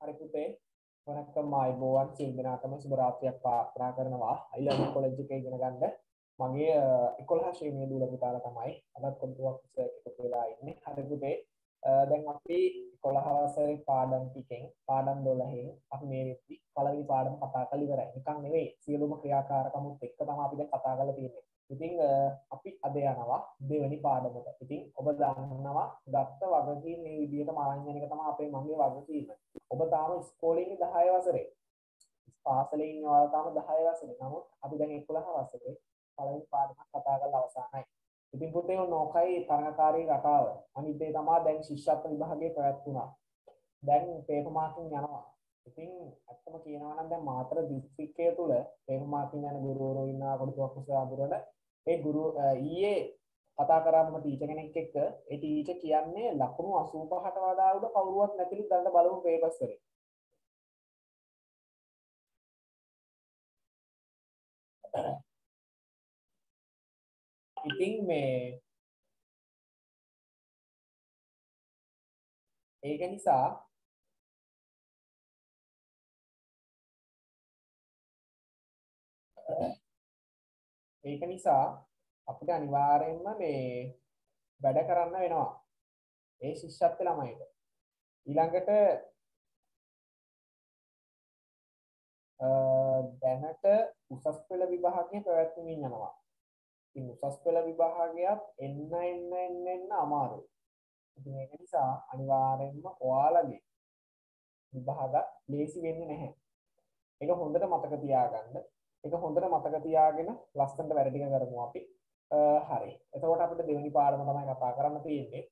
හරි පුතේ වණක්කම් ආයුබෝවන් සියලු දෙනාටම සුබ රාත්‍රියක් ප්‍රාර්ථනා කරනවා. අයිලර්නින් කොලෙජ් එකේ ඉගෙන ගන්න. මගේ 11 ශ්‍රේණියේ දූල පුතාලා තමයි අදත් කොම්පියුටර් එකතු වෙලා ඉන්නේ හරි පුතේ දැන් අපි 11 වසරේ පාඩම් ටිකෙන් පාඩම් 12න් අපි මේ වෙද්දි පළවෙනි පාඩම කතා කරලා ඉවරයි. නිකන් නෙවෙයි සියලුම ක්‍රියාකාරකමුත් එක්ක තමයි අපි දැන් කතා කරලා තියෙන්නේ. ඉතින් අපි අද යනවා දෙවෙනි පාඩමට. ඉතින් ඔබ දන්නවා ගත්ත වගකීම් මේ විදිහට මායන් යන එක තමයි අපේ මගේ වගකීම. ඔබ තාම ඉස්කෝලේ ඉන්නේ 10 වසරේ. පාසලේ ඉන්න ඔයාලා තාම 10 වසරේ. නමුත් අපි දැන් 11 වසරේ පළවෙනි පාඩමක් කතා කරලා අවසానයි. ඉතින් පුතේ නොකයි තරඟකාරී රටාව. අනිත් දේ තමයි දැන් ශිෂ්‍යත්ව විභාගයේ පැවැත්වුණා. දැන් පේපර් මාකින් යනවා. ඉතින් ඇත්තම කියනවා නම් දැන් මාතර දිස්ත්‍රික්කය තුල පේපර් මාකින් යන ගුරුවරු ඉන්නවා කොටුවක් කුසලා අඳුරන ඒ ගුරු ඊයේ කතා කරාම ටීචර් කෙනෙක් එක්ක ඒ ටීචර් කියන්නේ ලකුණු 85ට වඩා උඩ කවුරුවත් නැතිලු ගන්න බලමු පේපර්ස් වලින්. ඉතින් මේ ඒක නිසා ඒක නිසා අපිට අනිවාර්යෙන්ම මේ වැඩ කරන්න වෙනවා. ඒ ශිෂ්‍යත්ව ළමයිට. ඊළඟට දැනට උසස් පෙළ විභාගය පැවැත්වමින් යනවා. ඉතින් උසස් පෙළ විභාගයක් එන්න එන්න එන්න එන්න අමාරුයි. ඉතින් ඒක නිසා අනිවාර්යෙන්ම ඔයාලගේ විභාග ලේසි වෙන්නේ නැහැ. ඒක හොඳට මතක තියාගන්න. ඒක හොඳට මතක තියාගෙන ලස්සනට වැඩ ටික කරමු අපි. හරි. එතකොට අපිට දෙවෙනි පාඩම තමයි කතා කරන්න තියෙන්නේ.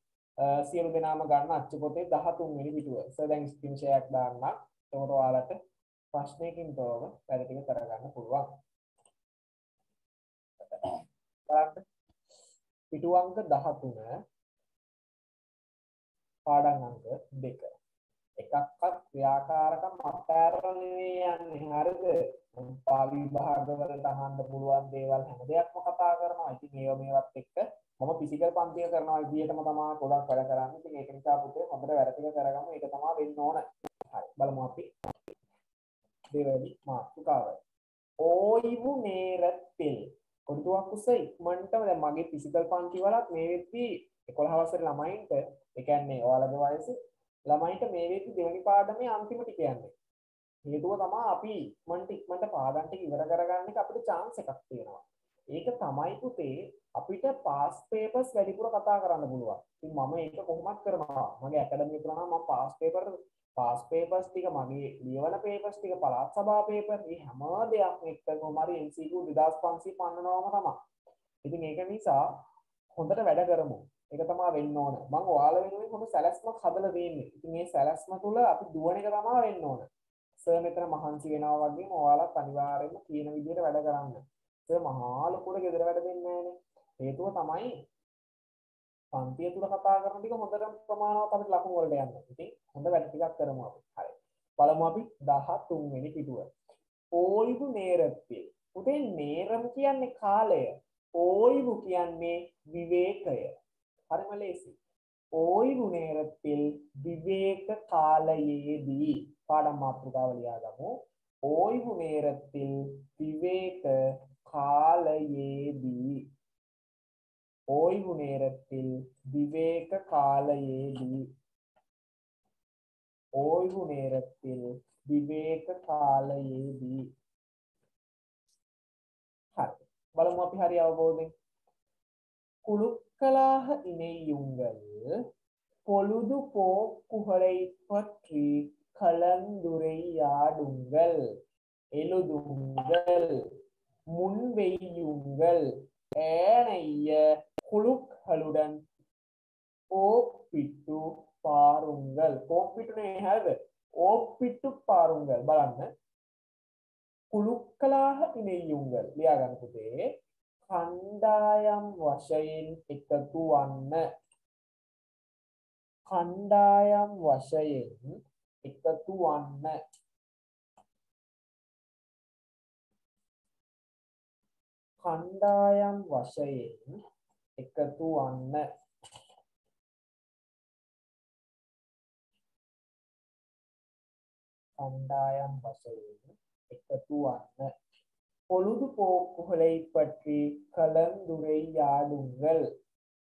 සියලු දෙනාම ගන්න අච්චු පොතේ 13 වෙනි පිටුව. සර් දැන් ස්ක්‍රීන් ෂෙයාර් දාන්න. එතකොට ඔයාලට ප්‍රශ්නයකින් තෝරව වැඩ ටික කරගන්න පුළුවන්. බලන්න. පිටු අංක 13 පාඩම් අංක 2. එකක්වත් ක්‍රියාකාරකම් අත්හැරලා නෙවෙයි යන්නේ හරිද? පාවි විභාගවලට අහන්න පුළුවන් දේවල් හැම දෙයක්ම කතා කරනවා. ඉතින් ඒව මේවත් එක්ක මම ෆිසිකල් පන්තිය කරනවා විදියටම තමයි ගොඩක් වැඩ කරන්නේ. ඉතින් ඒක නිසා පුතේ හොඳට වැඩ ටික කරගමු. ඒක තමයි වෙන්න ඕන. හරි බලමු අපි. දෙවැනි මාතෘකාව. ඕයිවු නේරතිල් කොටුවක් උස ඉක්මනටම දැන් මගේ ෆිසිකල් පන්ති වලත් මේ වෙද්දී 11 වසරේ ළමයින්ට ඒ කියන්නේ ඔයාලගේ වයස ළමයින්ට මේ වෙද්දි දෙවෙනි පාඩමේ අන්තිම ටික යන්නේ. හේතුව තමයි අපි ඉක්මනට ඉක්මනට පාඩම් ටික ඉවර කරගන්න එක අපිට chance එකක් තියෙනවා. ඒක තමයි පුතේ අපිට පාස් පේපර්ස් වැඩිපුර කතා කරන්න පුළුවන්. ඉතින් මම ඒක කොහොමත් කරනවා. මගේ ඇකඩමි එක නම් මම පාස් පේපර් පාස් පේපර්ස් ටික මගේ ලියවන පේපර්ස් ටික පළාත් සභා පේපර් මේ හැම දෙයක්ම එක්ක කොහොම හරි MCQ 2500 පන්නනවම තමයි. ඉතින් ඒක නිසා හොඳට වැඩ කරමු. ඒක තමයි වෙන්න ඕන. මම ඔයාලා වෙනුවෙන් හොඳ සැලැස්මක් හදලා දෙන්නේ. ඉතින් මේ සැලැස්ම තුල අපි දුවන එක තමයි වෙන්න ඕන. සර් මෙතන මහන්සි වෙනවා වගේම ඔයාලත් අනිවාර්යයෙන්ම කියන විදිහට වැඩ කරන්න. සර් මහා ලොකුට ගෙදර වැඩ දෙන්නේ නැහනේ. හේතුව තමයි පන්තිය තුල කතා කරන ටික හොඳට ප්‍රමාණවත් අපිට ලකුණු වලට යන්න. ඉතින් හොඳ වැඩ ටිකක් කරමු අපි. හරි. බලමු අපි 13 වෙනි පිටුව. ඕයිබු නේරත්ති. උදේ නේරම් කියන්නේ කාලය. ඕයිබු කියන්නේ විවේකය. හරිම ලේසි. ஓய்வு நேரத்தில் விவேக காலையேதி பாடம் மாற்றுகாவ லியாகமோ ஓய்வு நேரத்தில் விவேக காலையேதி ஓய்வு நேரத்தில் விவேக காலையேதி ஓய்வு நேரத்தில் විවේක කාලයේදී හරි බලමු අපි හරි අවබෝධයෙන් குழுக்களாக இணையுங்கள் பொழுது போக்குகளை பற்றி கலந்துரையாடுங்கள் எழுதுங்கள் முன்வெய்யுங்கள் ஏனைய குழுக்களுடன் ஒப்பிட்டு பாருங்கள் ஒப்பிட்டு හැද ஒப்பிட்டு பாருங்கள் බලන්න කුළුක්කලාහ ඉනෙයුංගල් ලියා ගන්න පුතේ කණ්ඩායම් වශයෙන් එකතු වන්න කණ්ඩායම් වශයෙන් එකතු වන්න කණ්ඩායම් වශයෙන් එකතු වන්න பொழுது போக்குகளை பற்றி கலந்துரையாடுங்கள்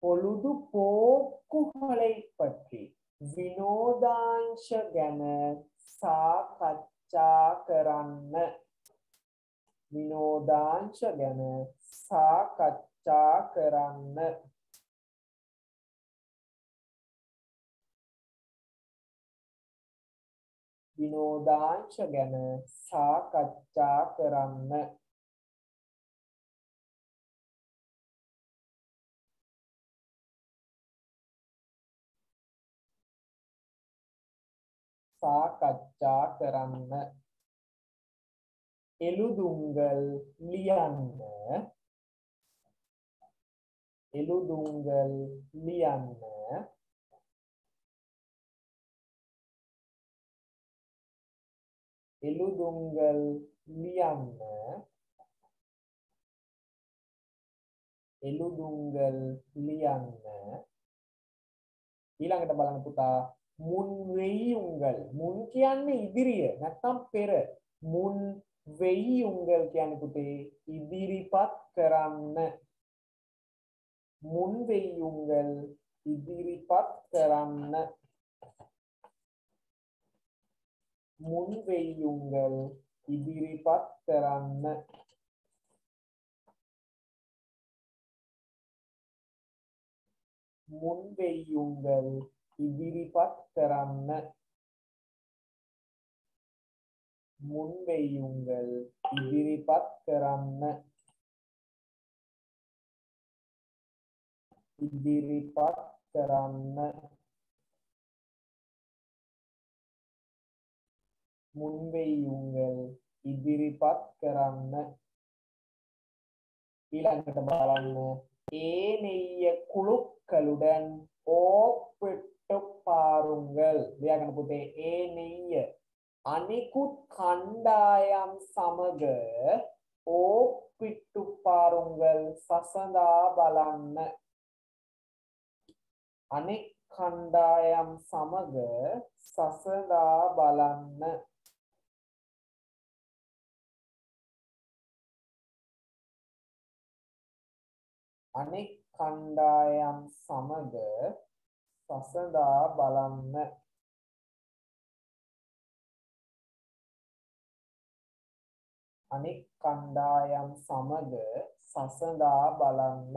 பொழுது போக்குகளை பற்றி විනෝදාංශ ගැන සාකච්ඡා කරන්න විනෝදාංශ ගැන සාකච්ඡා කරන්න විනෝදාංශ ගැන සාකච්ඡා කරන්න සාකච්ඡා කරන්න. එළුදුංගල් ලියන්න. එළුදුංගල් ලියන්න. එළුදුංගල් ලියන්න. එළුදුංගල් ලියන්න. ඊළඟට බලන්න පුතා මුන් වෙයියුංගල් මුන් කියන්නේ ඉදිරිය නැත්නම් පෙර. මුන් වෙයියුංගල් කියන්නේ පුතේ ඉදිරිපත් කරන්න. මුන් වෙයියුංගල් ඉදිරිපත් කරන්න. මුන් වෙයියුංගල් ඉදිරිපත් කරන්න. මුන් වෙයියුංගල් ඉදිරිපත් කරන්න. මුන්වෙයියුන්ගල් ඉදිරිපත් කරන්න. ඉදිරිපත් කරන්න. මුන්වෙයියුන්ගල් ඉදිරිපත් කරන්න. ඊළඟට බලන්න. ඒ නෙయ్య කුළුක්කලුடன் ඕපෙට් ටොක්පාරුංගල් ලියාගන්න පුතේ ඒ නෙය අනිකුත් කණ්ඩායම් සමග ඕ පිට්ටුපාරුංගල් සසඳා බලන්න. අනෙක් කණ්ඩායම් සමග සසඳා බලන්න. අනෙක් කණ්ඩායම් සමග සසඳා බලන්න. අනෙක් කණ්ඩායම් සමග සසඳා බලන්න.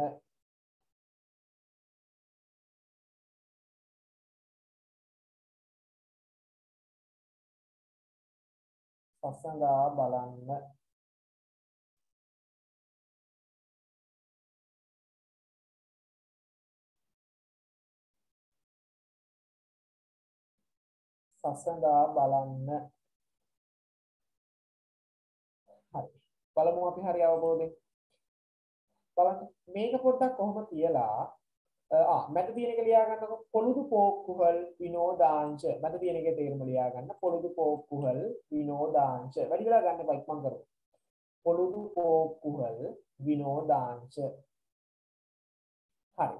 සසඳා බලන්න. සසඳා බලන්න. හරි. බලමු අපි හරි අවබෝධයෙන්. බලන්න. මේක පොඩ්ඩක් කොහොම තියලා ආ මැද තියෙන එක ලියා ගන්නකො පොළුදු පෝක්කුහල් විනෝදාංශ. මැද තියෙන එකේ තේරුම ලියා ගන්න පොළුදු පෝක්කුහල් විනෝදාංශ. වැඩි වෙලා ගන්න එපා ඉක්මන් කරමු. පොළුදු පෝක්කුහල් විනෝදාංශ. හරි.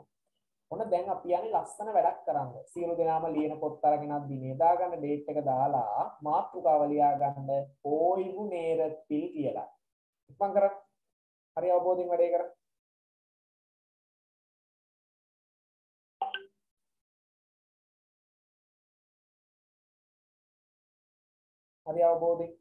ඔන්න දැන් අපි යන්නේ ලස්සන වැඩක් කරන්න. සියලු දෙනාම ලියන පොත් අරගෙනත් දිනේ දාගන්න ඩේට් එක දාලා මාතෘකාව ලියා ගන්න ඕයිවු නේරතිල් කියලා. ඉක්මන් කරන්න. හරි අවබෝධයෙන් වැඩේ කරන්න. හරි අවබෝධයෙන්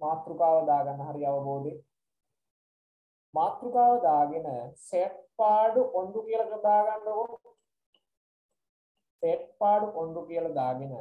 මාතෘකාව දාගන්න හරි අවබෝධයෙන් මාතෘකාව දාගෙන සෙට් පාඩු ඔන්දු කියලා දාගන්නකො සෙට් පාඩු ඔන්දු කියලා දාගෙන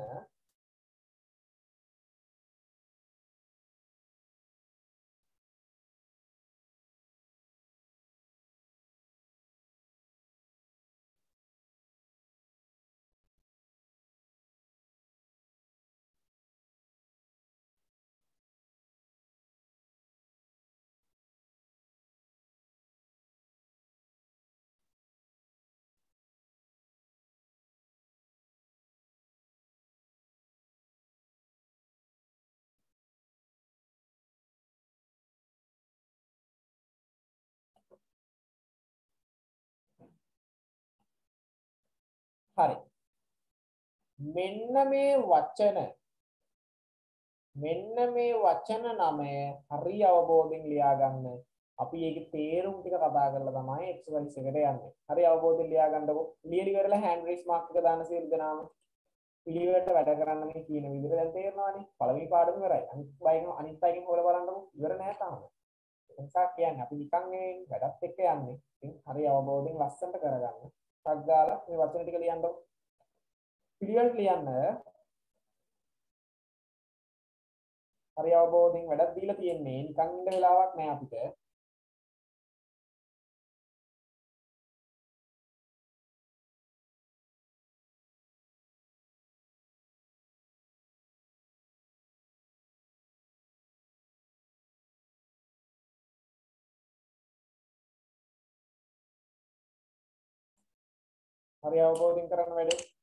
හරි. මෙන්න මේ වචන මෙන්න මේ වචන නමය හරි අවබෝධයෙන් ලියා ගන්න. අපි ඒකේ තේරුම් ටික කතා කරලා තමයි එක්සර්සයිස් එකට යන්නේ. හරි අවබෝධයෙන් ලියා ගන්නකො. ලියලි ඉවරලා හෑන්ඩ් රේස් මාක් එක දාන්න සියලු දෙනාම. පිළිවෙලට වැඩ කරන්න මේ කියන විදිහට දැන් තේරෙනවානේ. පළවෙනි පාඩම ඉවරයි. අනිත් වයින් අනිත් අයගෙන් හොයලා බලන්නකො. ඉවර නෑ තාම. ඒ නිසා කියන්නේ අපි නිකන් මේ වැඩත් එක්ක යන්නේ. ඉතින් හරි අවබෝධයෙන් ලස්සනට කරගන්න. ටක් ගාලා මේ වචන ටික ලියන්නකො. පිළිවෙලට ලියන්න. හරි අවබෝධයෙන් වැඩක් දීලා තියෙන්නේ. නිකන් ඉන්න වෙලාවක් නෑ අපිට. හරි අවබෝධයෙන් කරන්න වැඩේ.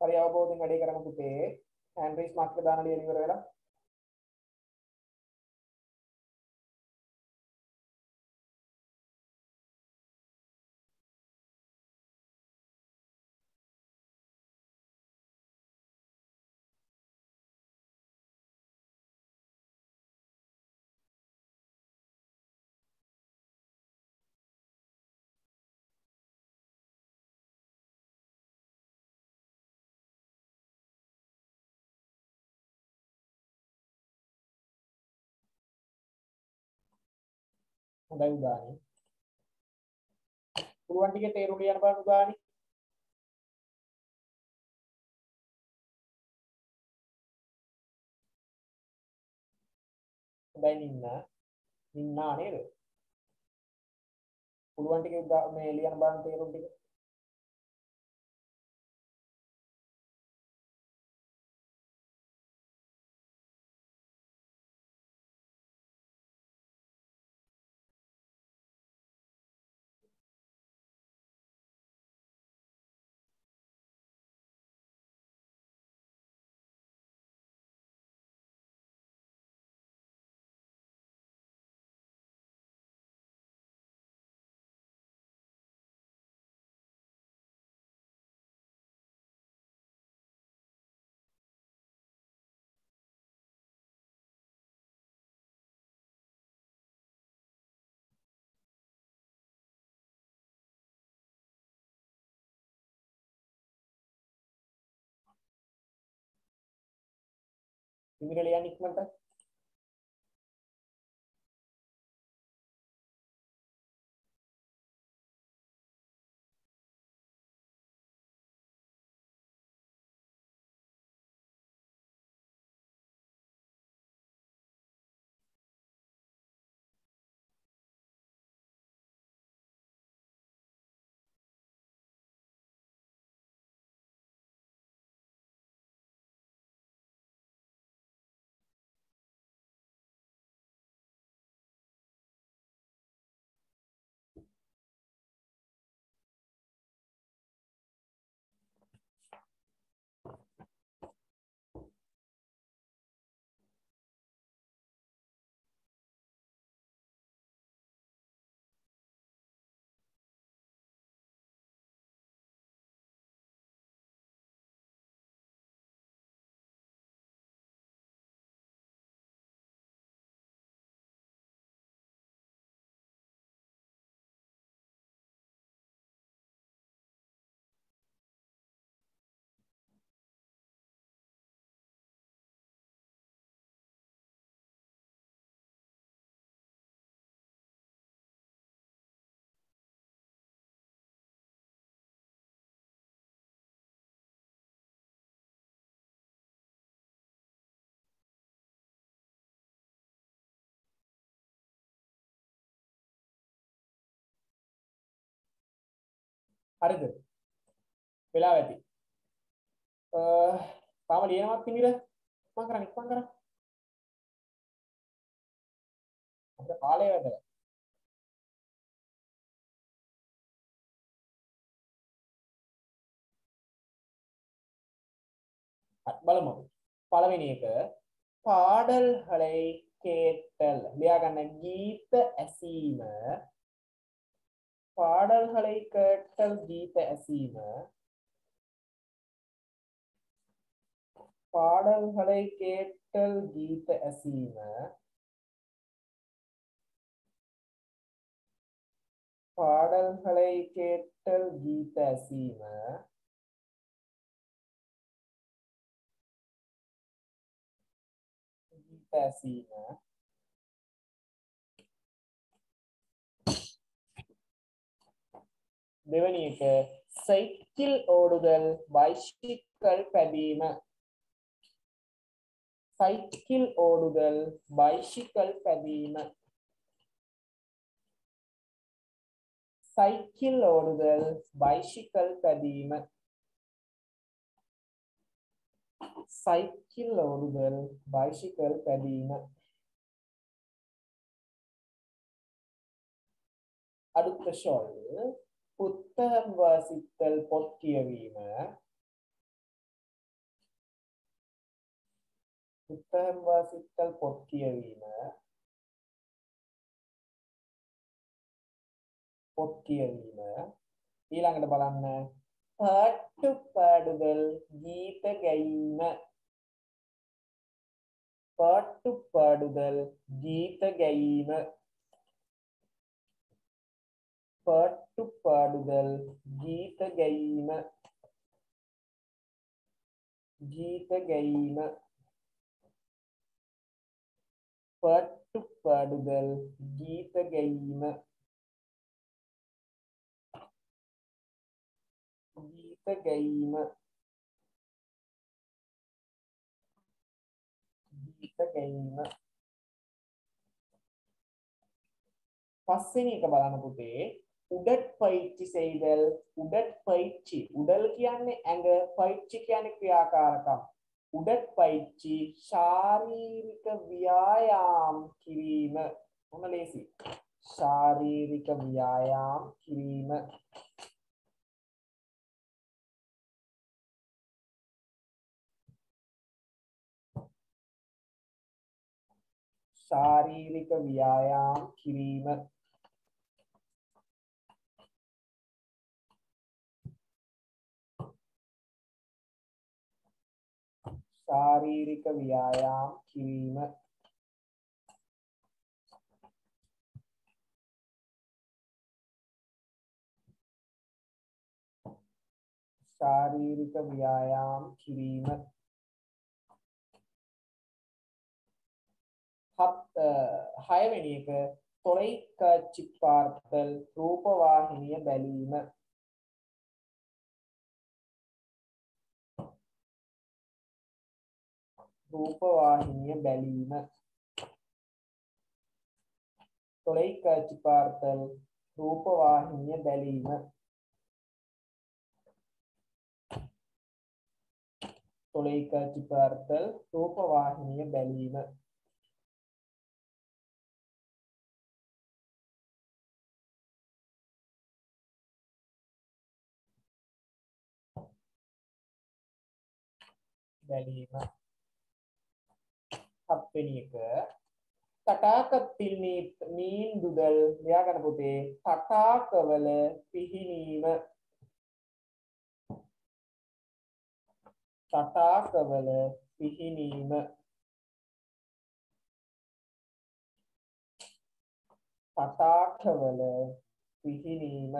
හරි අවබෝධයෙන් වැඩේ කරන පුතේ හෑන්ඩ් රේස් මාක් එක දාන ලියලා ඉවර වෙලා හොඳයි උදානේ. පුළුවන් ටිකේ තේරුම් ලියන්න බලන්න උදානේ. හොඳයි නින්න. නින්නා නේද? පුළුවන් ටිකේ මේ ලියන්න බලන්න තේරුම් ටික. ඉමිර ලියන්න ඉක්මනට හරිද? වෙලා ඇති. තාම ලියනවත් පිනිර මං කරන්න ඉක්මන් කරන්න. අපිට කාලය වැදගත් බලමු. පළවෙනි එක. පාඩල් හලේ කේටල් ලියා ගන්න ගීත ඇසීම. பாடல்களை கேட்டல் கீத அசீன. பாடல்களை கேட்டல் கீத அசீன. பாடல்களை கேட்டல் கீத அசீன. கீத அசீன. දෙවැනි එක සයිකල් ඕඩුදල් බයිසිකල් පැදීම සයිකල් ඕඩුදල් බයිසිකල් පැදීම සයිකල් ඕඩුදල් බයිසිකල් පැදීම සයිකල් ඕඩුදල් බයිසිකල් පැදීම அடுத்த சொல் උත්තරම් වාසිත්තල් පොත් කියවීම. උත්තරම් වාසිත්තල් පොත් කියවීම. පොත් කියවීම. ඊළඟට බලන්න. පාට්ටු පාඩුවල් ගීත ගැයීම. පාට්ටු පාඩුවල් ගීත ගැයීම. පාට්ටු පාඩුදල් ගීත ගැයීම ගීත ගැයීම පාට්ටු පාඩුදල් ගීත ගැයීම ගීත ගැයීම ගීත ගැයීම පස්වෙනි එක බලන්න පුතේ උඩට පයිච්චි සෙයිදල් උඩට පයිච්චි උඩල් කියන්නේ ඇඟ පයිච්චි කියන්නේ ක්‍රියාකාරකම්. උඩට පයිච්චි ශාරීරික ව්‍යායාම් කිරීම. මම ලේසි. ශාරීරික ව්‍යායාම් කිරීම. ශාරීරික ව්‍යායාම් කිරීම. ශාරීරික ව්‍යායාම් කිරීම. ශාරීරික ව්‍යායාම් කිරීම. හත් හයවැනි එක තොලයික චිප්පාර්තල් රූපවාහිනිය බැලීම. රූපවාහිනිය බැලීම. තොලයික චිපාර්තල් රූපවාහිනිය බැලීම. තොලයික චිපාර්තල් රූපවාහිනිය බැලීම. බැලීම. හත්වෙනි එක. තටාකතිල්නී මීන් දුදල් මෙයා ගන්න පුතේ තටාකවල පිහිනීම. තටාකවල පිහිනීම. තටාකවල පිහිනීම.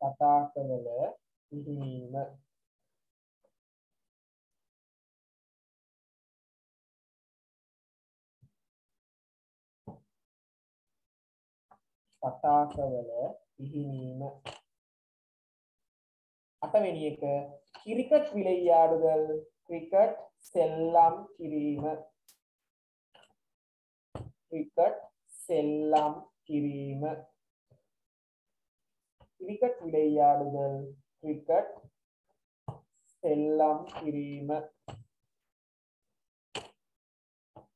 තථාකවල පිහිනීම තථාකවල පිහිනීම අටවෙනි එක ක්‍රිකට් විලෙයාඩුகள் ක්‍රිකට් සෙල්ලම් කිරීම. ක්‍රිකට් සෙල්ලම් කිරීම. கிரிக்கெட் விளையாடுதல் கிரிக்கெட் செல்லம் கிரீம.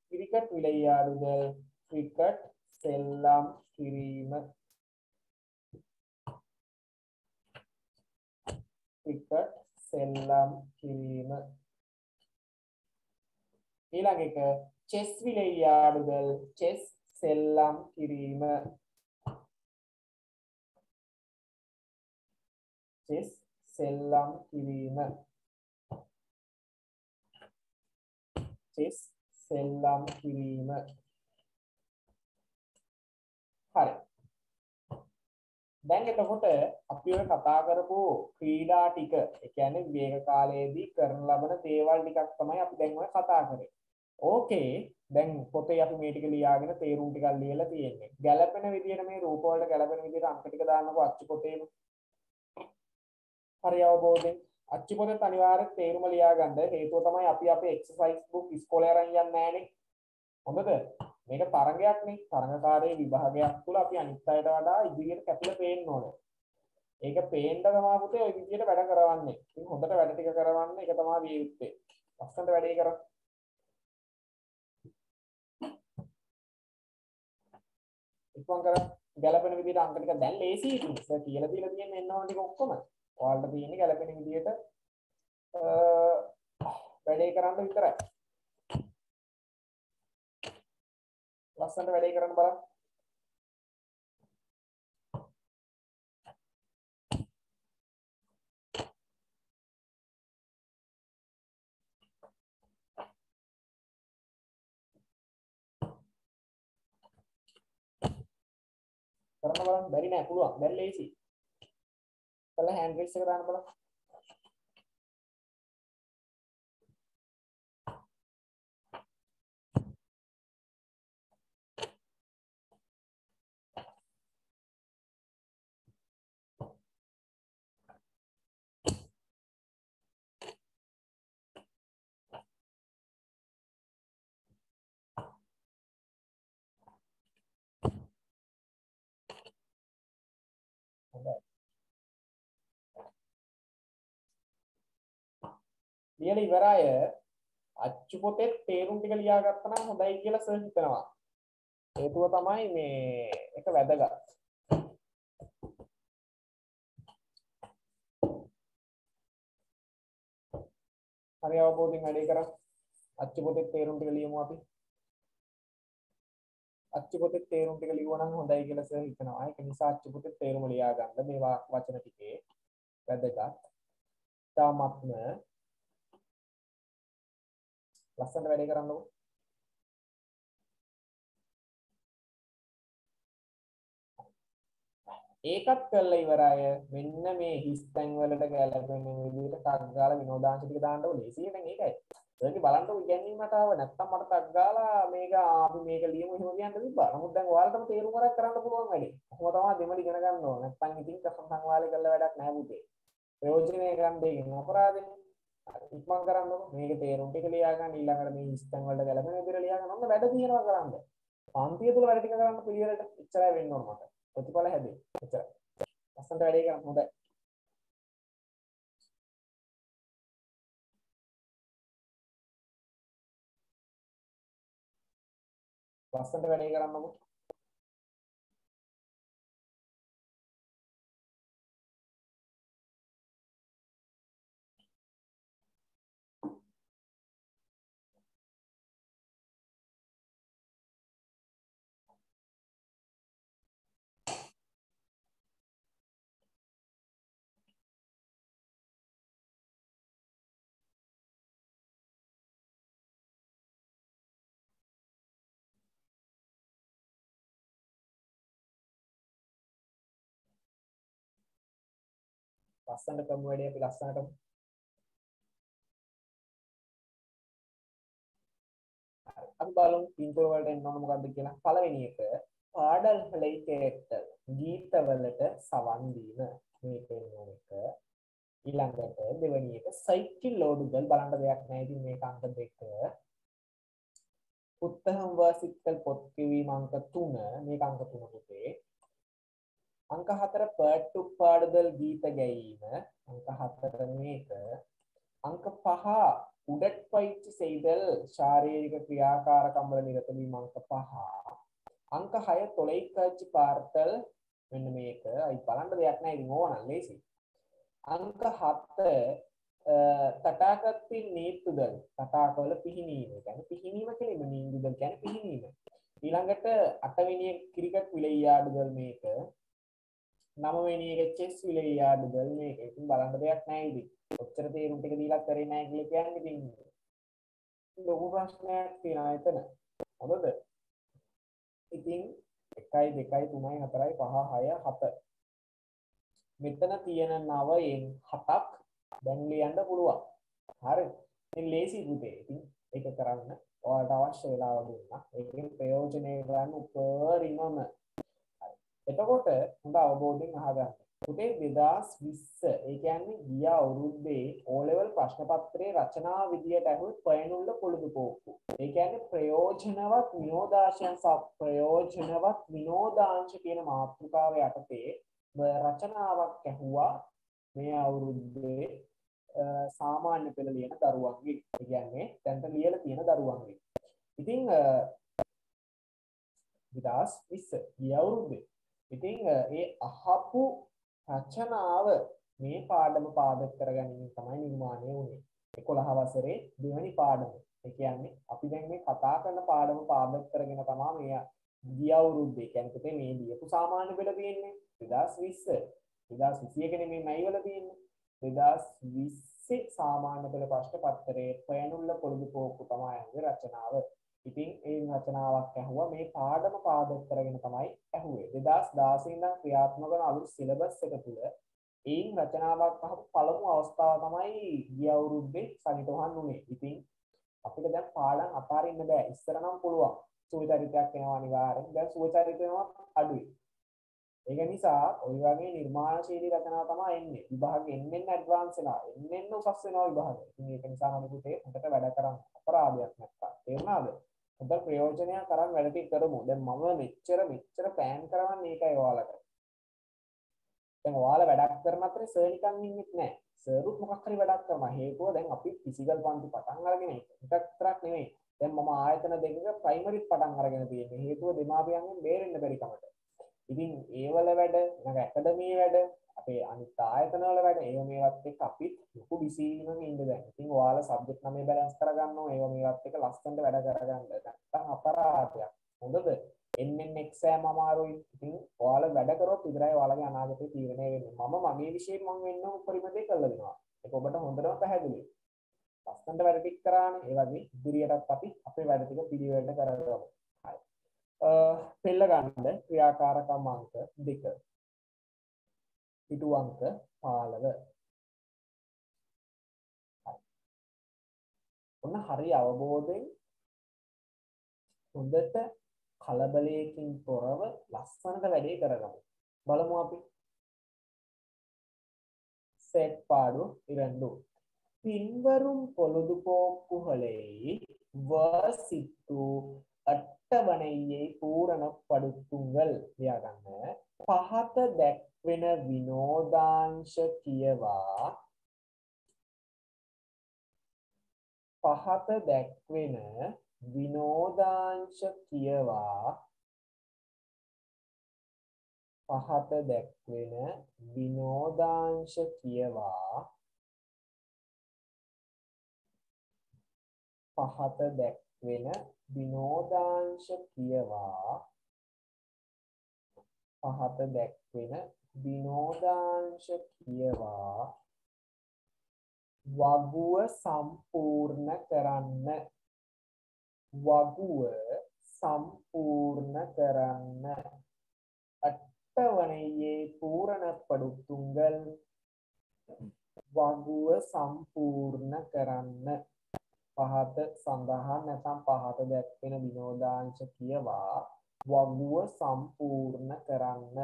கிரிக்கெட் விளையாடுதல் கிரிக்கெட் செல்லம் கிரீம. கிரிக்கெட் செல்லம் கிரீம. ඊළඟ செஸ் விளையாடுதல் செஸ் செல்லம் கிரீம. චෙස් සෙල්ලම් කිරීම චෙස් සෙල්ලම් කිරීම හරි දැන් එතකොට අපි ඔය කතා කරපු ක්‍රීඩා ටික ඒ කියන්නේ විවේක කාලයේදී කරන ලබන දේවල් ටිකක් තමයි අපි දැන් ඔය කතා කරේ. ඕකේ දැන් පොතේ අපි මේ ටික ලියාගෙන තේරුම් ටිකක් ලියලා තියෙන්නේ. ගැළපෙන විදිහට මේ රූප වලට ගැළපෙන විදිහට අංක ටික දාන්නකෝ අච්චු පොතේම. හරි අවබෝධයෙන් අච්චු පොතේ අනිවාර්යෙන් තේරුම ලියා ගන්න. හේතුව තමයි අපි අපේ එක්සර්සයිස් බුක් ඉස්කෝලේ අරන් යන්නේ නැහනේ. හොඳද? මේක තරගයක් නේ. තරගකාරයේ විභාගයක් තුල අපි අනිත් අයට වඩා ඉදිරියට කැපිලා පේන්න ඕනේ. ඒක පේන්න තමයි පුතේ ওই විදිහට වැඩ කරවන්නේ. ඉතින් හොඳට වැඩ ටික කරවන්න ඒක තමයි විය යුත්තේ. ලස්සනට වැඩේ කරා. ඉක්මන් කරා ගැලපෙන විදිහට අංක ටික දැන් ලේසි ඉතින් සර් කියලා දීලා තියෙන එන්න ඕන ටික ඔක්කොම ඔයාලට තියෙන්නේ ගැලපෙන විදිහට වැඩේ කරන්න විතරයි. ලස්සනට වැඩේ කරන්න බලන්න. කරන්න බලන්න බැරි නෑ පුළුවන් දැන් ලේසි. කළා හෑන්ඩ් රේස් ලියලා ඉවරය අච්චු පොතේ තේරුම් ටික ලියාගත්තා නම් හොඳයි කියලා සර් හිතනවා. හේතුව තමයි මේ එක වැදගත්. හරි අවබෝධයෙන් වැඩේ කරා. අච්චු පොතේ තේරුම් ටික ලියමු අපි. අච්චු පොතේ තේරුම් ටික ලියුවා නම් හොඳයි කියලා සර් හිතනවා. ඒක නිසා අච්චු පොතේ තේරුම ලියා ගන්න මේ වචන ටිකේ වැදගත්. තාමත්ම ලස්සනට වැඩේ කරන්නකෝ. ඒකත් කරලා ඉවරය මෙන්න මේ හිස් තැන් වලට ගැලපෙන විදිහට ටක් ගාලා විනෝදාංශ ටික දාන්න ඕනේ. ලේසියෙන් දැන් ඒකයි. ඒක බලන්නකො ඉගැන්වීමට ආව නැත්තම් මට ටක් ගාලා මේක අපි මේක ලියමු එහෙම කියන්න තිබ්බා. නමුත් දැන් ඔයාලටම තේරුම් අරන් කරන්න පුළුවන් වැඩේ. කොහොම තමයි දෙමළ ඉගෙන ගන්න ඕන. නැත්තම් ඉතින් කසම් සංවාලේ කරලා වැඩක් නැහැ පුතේ. ප්‍රයෝජනය ගන්න දෙකින් අපරාධනේ. ඉක්මන් කරන්නකො මේක තේරුම් ටික ලියා ගන්න ඊළඟට මේ හිස් තැන් වලට ගැලපෙන විදිහට ලියා ගන්න. ඔන්න වැඩ තියෙනවා කරන්න. පන්තිය තුල වැඩ ටික කරන්න පිළිවෙලට ඉච්චරයි වෙන්න ඕන මට. ප්‍රතිඵල හැදේ. එච්චරයි. ලස්සනට වැඩේ කරන්න හොඳයි. ලස්සනට වැඩේ කරන්නකො. ලස්සනට කරමු වැඩේ අපි ලස්සනටම අපි බලමු පින්තූර වලට එන්න ඕන මොකද්ද කියලා. පළවෙනි එක පාඩල්களை කේට ගීතවලට සවන් දීම. මේක වෙන එක. ඊළඟට දෙවෙනි එක සයිකිල් ලෝඩුදල් බලන්න දෙයක් නැහැ. ඉතින් මේක අංක දෙක. පුත්තහම් වර්සිකල් පොත් කියවීම අංක 3 මේක අංක 3 පුතේ අංක 4 පර්ට් උපාඩදල් ගීත ගැයීම. අංක 4 මේක. අංක 5 උඩට පයිච්ච සෙයිදල් ශාරීරික ක්‍රියාකාරකම් වල නිරත වීම අංක 5 අංක 6 තොලයික්කච්චි පාර්තල්. මෙන්න මේක. අයි බලන්න දෙයක් නැහැ ඉතින් ඕන ලේසි අංක 7 තටාකත්තින් නීත්තුදල් තටාකවල පිහිනීම. ගැන පිහිනීම කෙලෙම නීදුදල් ගැන පිහිනීම. ඊළඟට අටවිනිය කිරිකට් විලෙයාඩුදල් මේක. නමවෙනි එක චෙස් විලෙයාඩුදල් මේක ඉතින් බලන්න දෙයක් නැහැ ඉතින් ඔච්චර තේරුම් ටික දීලා කරේ නැහැ කියලා කියන්නේ ඉතින් ලොකු ප්‍රශ්නයක් තියෙනවා එතන හොඳද ඉතින් 1 2 3 4 5 6 7 මෙතන තියෙන 9න් 7ක් දැන් ලියන්න පුළුවන්. හරි. ඉතින් ලේසි පුතේ. ඉතින් ඒක කරන්න ඔයාලට අවශ්‍ය වෙලාව දුන්නා. ඒකෙන් ප්‍රයෝජනය ගන්න උපරිමම. හරි. එතකොට හොඳ අවබෝධයෙන් අහගන්න. පුතේ 2020 ඒ කියන්නේ ගිය අවුරුද්දේ O level ප්‍රශ්න පත්‍රයේ රචනා විදියට ඇහුවොත් පයනුල්ල පොළොදු පෝක්කු. ඒ කියන්නේ ප්‍රයෝජනවත් විනෝදාංශයන් සහ ප්‍රයෝජනවත් විනෝදාංශ කියන මාතෘකාව යටතේ රචනාවක් ඇහුවා මේ අවුරුද්දේ සාමාන්‍ය පෙළ ලියන දරුවන්ගේ. ඒ කියන්නේ දැන්ට ලියලා තියෙන දරුවන්ගේ. ඉතින් 2020 ගිය අවුරුද්දේ. ඉතින් ඒ අහපු රචනාව මේ පාඩම පාදක කරගැනීම තමයි නිර්මාණය වුණේ. 11 වසරේ දෙවැනි පාඩම. ඒ කියන්නේ අපි දැන් මේ කතා කරන පාඩම පාදක කරගෙන තමයි මේ ගිය අවුරුද්දේ කියන්නේ මේ ලියපු සාමාන්‍ය පෙළ තියෙන්නේ 2020 දෙදස් විසියක නෙමේ මැයිවල තියෙන්නේ දෙදස් විස්සේ සාමාන්‍ය පෙළ ප්‍රශ්න පත්තරේ පයනුල්ල පොළොදු පෝක්කු තමයි ඇහුවේ රචනාව ඉතින් ඒ රචනාවක් ඇහුවා මේ පාඩම පාදක කරගෙන තමයි ඇහුවේ 2016 ඉඳන් ක්‍රියාත්මක වන අලුත් සිලබස් එක තුල ඒන් රචනාවක් අහපු පළමු අවස්ථාව තමයි ගිය අවුරුද්දේ සනිටුහන් උනේ ඉතින් අපිට දැන් පාඩම් අතාරින්න බෑ ඉස්සර නම් පුළුවන් සුවචරිතයක් එනවා අනිවාර්යෙන් දැන් සුවචරිත වෙනවා අඩුයි ඒක නිසා ওই වගේ නිර්මාණශීලී රචනා තමයි එන්නේ. විභාගෙ එන්න එන්න ඇඩ්වාන්ස් වෙනවා. එන්න එන්න උසස් වෙනවා විභාගෙ. ඉතින් ඒක නිසා මම පුතේ හොඳට වැඩ කරන් අපරාධයක් නැත්තා. තේරුණාද? හොඳ ප්‍රයෝජනයක් කරන් වැඩ ටික කරමු. දැන් මම මෙච්චර මෙච්චර පෑන් කරවන්නේ ඒකයි ඔයාලට. දැන් ඔයාලා වැඩක් කරන අතරේ සර් නිකන් ඉන්නෙත් නැහැ. සරුත් මොකක් හරි වැඩක් කරනවා. හේතුව දැන් අපි ෆිසිකල් පන්ති පටන් අරගෙන එකක් විතරක් නෙමෙයි. දැන් මම ආයතන දෙකක ප්‍රයිමරිත් පටන් අරගෙන තියෙන්නේ. හේතුව දෙමාපියන්ගෙන් බේරෙන්න බැරි කමට. ඉතින් ඒවල වැඩ නැග ඇකඩමී වැඩ අපේ අනිත් ආයතනවල වැඩ ඒව මේවත් එක්ක අපිත් ලොකු බිසීමක ඉන්න දැන්. ඉතින් ඔයාලා සබ්ජෙක්ට් නමේ බැලන්ස් කරගන්නවා ඒව මේවත් එක්ක ලස්සනට වැඩ කරගන්න. නැත්තම් අපරාධයක්. හොඳද? එන්නෙන් එක්සෑම් අමාරුයි. ඉතින් ඔයාලා වැඩ කරොත් විතරයි ඔයාලගේ අනාගතේ තීරණය වෙන්නේ. මම මගේ විෂයෙන් මම වෙන්න උපරිම දේ කරලා දෙනවා. ඒක ඔබට හොඳටම පැහැදිලියි. ලස්සනට වැඩ ටික කරානේ. ඒ වගේ ඉදිරියටත් අපි අපේ වැඩ ටික පිළිවෙලට කරගමු. පෙල්ල ගන්න ක්‍රියාකාරකම් අංක දෙක පිටු අංක 15. ඔන්න හරි අවබෝධයෙන් හොඳට කලබලයකින් තොරව ලස්සනට වැඩේ කරගමු. බලමු අපි. සෙට් පාඩු 2. පින්වරුම් පොළොදු போக்குகளை වසිතු අට්ටවණයේ පූර්ණ පඩුතුංගල් ලියා ගන්න. පහත දැක් දැක්වෙන විනෝදාංශ කියවා. පහත දැක්වෙන විනෝදාංශ කියවා. පහත දැක්වෙන විනෝදාංශ කියවා. පහත දැක්වෙන විනෝදාංශ කියවා. පහත දැක්වෙන විනෝදාංශ කියවා වගුව සම්පූර්ණ කරන්න වගුව சம்பூர்ண කරන්න அட்டவணையை பூரணப்படுத்துங்கள் වගුව සම්පූර්ණ කරන්න පහත සඳහන් නැතම් පහත දැක්වෙන විනෝදාංශ කියවා වගුව සම්පූර්ණ කරන්න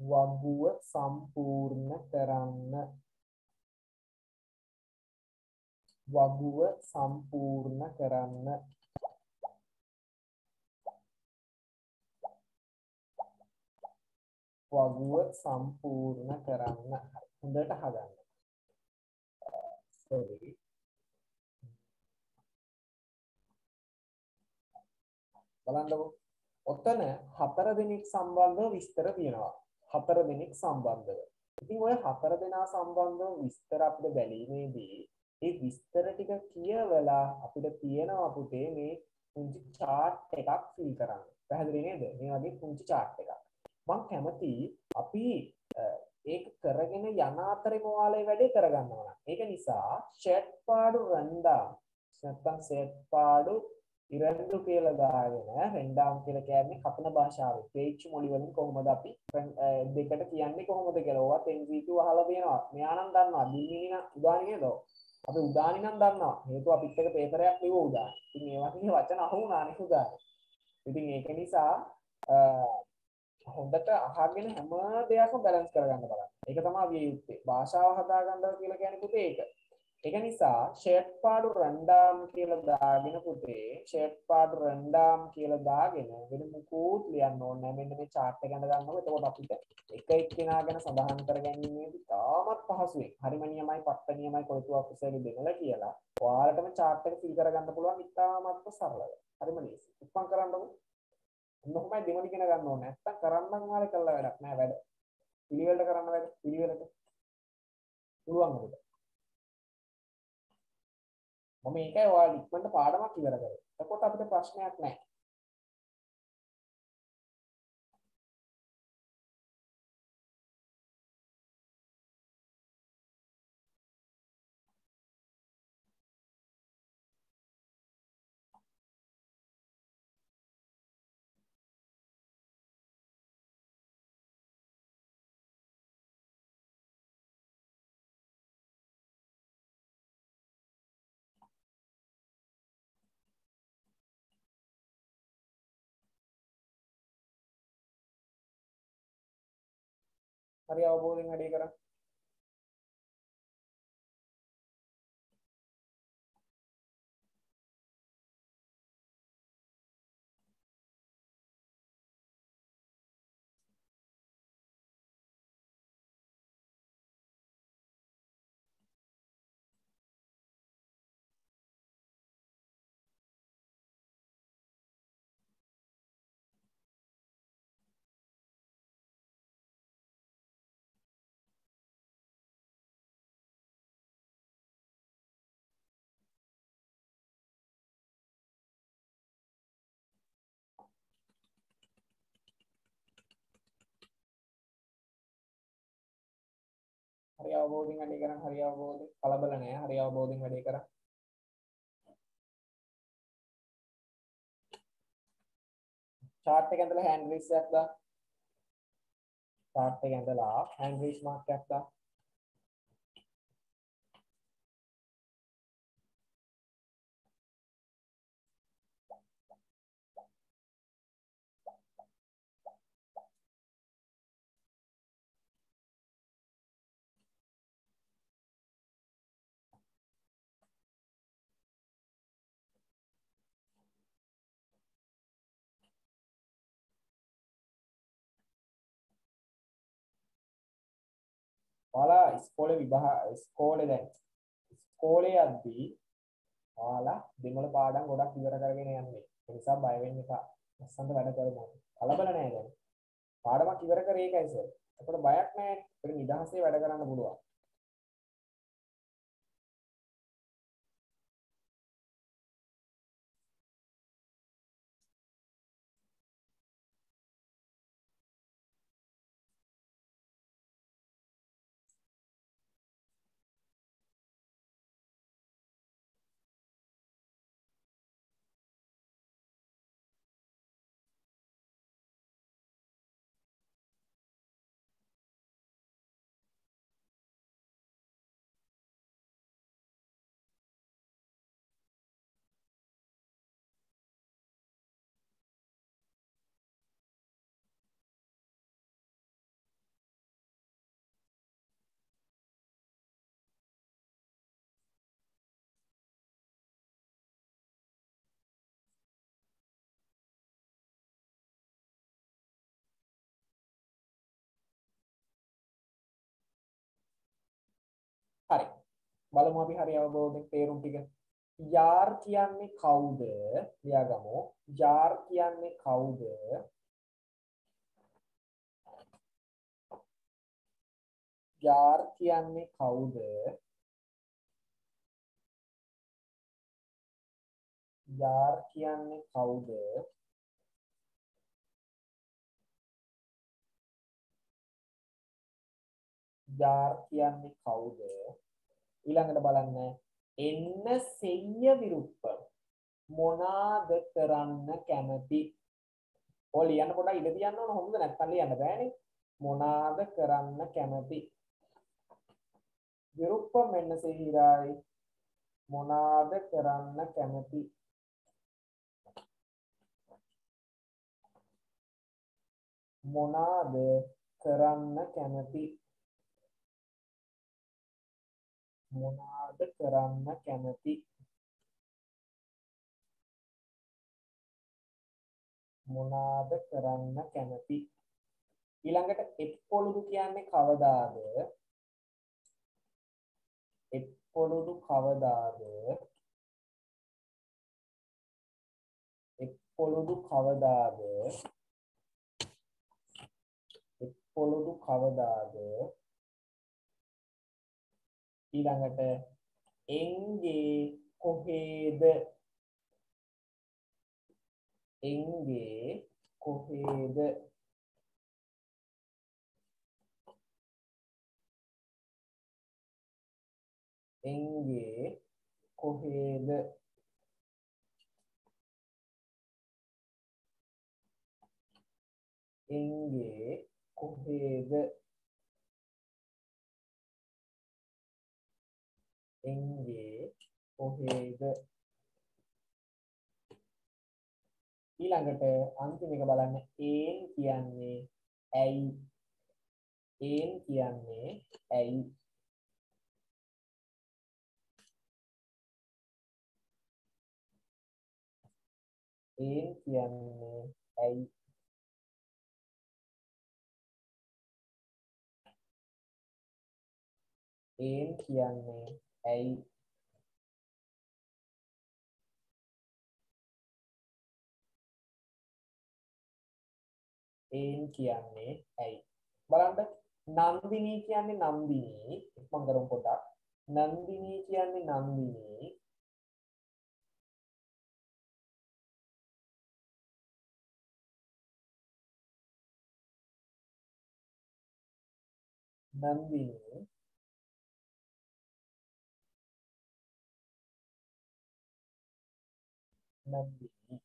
වගුව සම්පූර්ණ කරන්න. වගුව සම්පූර්ණ කරන්න. වගුව සම්පූර්ණ කරන්න. හොඳට හදන්න. Sorry. බලන්නකො. ඔතන හතර දෙනෙක් සම්බන්ධව විස්තර තියෙනවා. හතර දෙනෙක් සම්බන්ධව ඉතින් ඔය හතර දෙනා සම්බන්ධව විස්තර අපිට බැලීමේදී ඒ විස්තර ටික කියවලා අපිට තියෙනවා පුතේ මේ පුංචි chart එකක් fill කරන්න. පැහැදිලි නේද? මේ වගේ පුංචි chart එකක්. මම කැමති අපි ඒක කරගෙන යන අතරේ මොවාලේ වැඩේ කරගන්නවා. ඒක නිසා chat පාඩු රන්ඩම් නැත්තම් set පාඩු ඉරන්ඩු කියලා දාගෙන රෙන්ඩම් කියලා කියන්නේ කපන භාෂාවේ පේච් මොළි වලින් කොහොමද අපි දෙකට කියන්නේ කොහොමද කියලා. ඕවත් MCQ අහලා තියෙනවා. මෙයා නම් දන්නවා. දින්නින උදාහරණ නේද? අපි උදානි නම් දන්නවා හේතුව අපිත් එක පේපරයක් ලිව්ව උදාන. ඉතින් ඒ වගේ වචන අහුණානේ උදාන. ඉතින් ඒක නිසා හොඳට අහගෙන හැම දෙයක්ම බැලන්ස් කරගන්න බලන්න. ඒක තමයි විය යුත්තේ. භාෂාව හදාගන්නවා කියලා කියන්නේ පුතේ ඒක. ඒක නිසා ෂේප් පාඩු රැන්ඩම් කියලා දාගෙන පුතේ ෂේප් පාඩු රැන්ඩම් කියලා දාගෙන වෙන මුකුත් ලියන්න ඕනේ නැහැ. මෙන්න මේ chart එක ගන්න ගන්නකො. එතකොට අපිට එක එක්කෙනා ගැන සඳහන් කරගැනීමේදී තාමත් පහසුවෙන් හරිම නියමයි පට්ට නියමයි කොයිතුවක් කුසලි දෙන්නලා කියලා ඔයාලටම chart එක fill කරගන්න පුළුවන් ඉතාමත්ම සරලව. හරිම ලේසි. උපන් කරන්නකො. මොකමයි දෙමළ ඉගෙන ගන්න ඕනේ. නැත්තම් කරන්නම් මාලේ කළා වැඩක් නෑ වැඩ. පිළිවෙලට කරන්න වැඩ පිළිවෙලට. පුළුවන් අපිට. මම ඒකයි ඔයාලා ඉක්මනට පාඩමක් ඉවර කරේ. එතකොට අපිට ප්‍රශ්නයක් නෑ. හරි අවබෝධයෙන් වැඩේ කරා හරි අවබෝධයෙන් වැඩේ කරන් හරි අවබෝධයෙන් කලබල නැහැ හරි අවබෝධයෙන් වැඩේ කරා chart එක ඇඳලා hand raise එකක් දාන්න. Chart එක ඇඳලා hand raise mark එකක් දාන්න. ඔයාලා ඉස්කෝලේ විභා ඉස්කෝලේ දැන් ඉස්කෝලේ යද්දී ඔයාලා දෙමළ පාඩම් ගොඩක් ඉවර කරගෙන යන්නේ. ඒ නිසා බය වෙන්න එපා. ලස්සනට වැඩ කරමු. කලබල නැහැ දැන්. පාඩමක් ඉවර කරේ ඒකයි සර්. අපිට බයක් නැහැ. අපිට නිදහසේ වැඩ කරන්න පුළුවන්. බලමු අපි හරි අවබෝධයෙන් තේරුම් ටික. යාර් කියන්නේ කවුද? ලියාගමු. යාර් කියන්නේ කවුද? යාර් කියන්නේ කවුද? යාර් කියන්නේ කවුද? යාර් කියන්නේ කවුද? ඊළඟට බලන්න. එන්න සෙය්‍ය විරුප්ප මොනාද කරන්න කැමති? ඔය ලියන්න පොඩ්ඩක් ඉඳ තියන්න ඕන. හොඳද නැත්නම් ලියන්න බෑනේ. මොනාද කරන්න කැමති? විරුප්ප මෙන්න සිහිරයි මොනාද කරන්න කැමති? මොනාද කරන්න කැමති? මොනාද කරන්න කැමති? මොනාද කරන්න කැමති? ඊළඟට එක් පොළුදු කියන්නේ කවදාද? එක් පොළුදු කවදාද? එක් පොළුදු කවදාද? එක් පොළුදු කවදාද? ඊළඟට එංගේ කොහේද? එංගේ කොහේද? එංගේ කොහේද? එංගේ කොහේද? එංගේ කොහේද? ඊළඟට අන්තිම එක බලන්න. ඒන් කියන්නේ ඇයි? ඒන් කියන්නේ ඇයි? ඒන් කියන්නේ ඇයි? ඒන් කියන්නේ ඇයි ඒන් කියන්නේ ඇයි? බලන්න නන්දිනී කියන්නේ නන්දිනී. මම කරමු පොඩ්ඩක්. නන්දිනී කියන්නේ නන්දිනී. නන්දිනී. නන්දිනී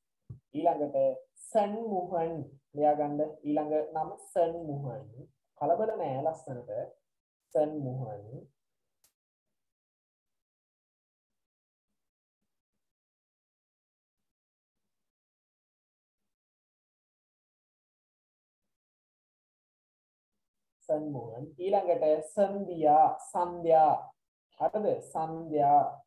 ඊළඟට සන්මුහන් ලියාගන්න. ඊළඟ නම සන්මුහන්. කලබල නෑ ලස්සනට. සන්මුහන්. සන්මුහන්. ඊළඟට සන්ධ්‍යා සන්ධ්‍යා. හරිද සන්ධ්‍යා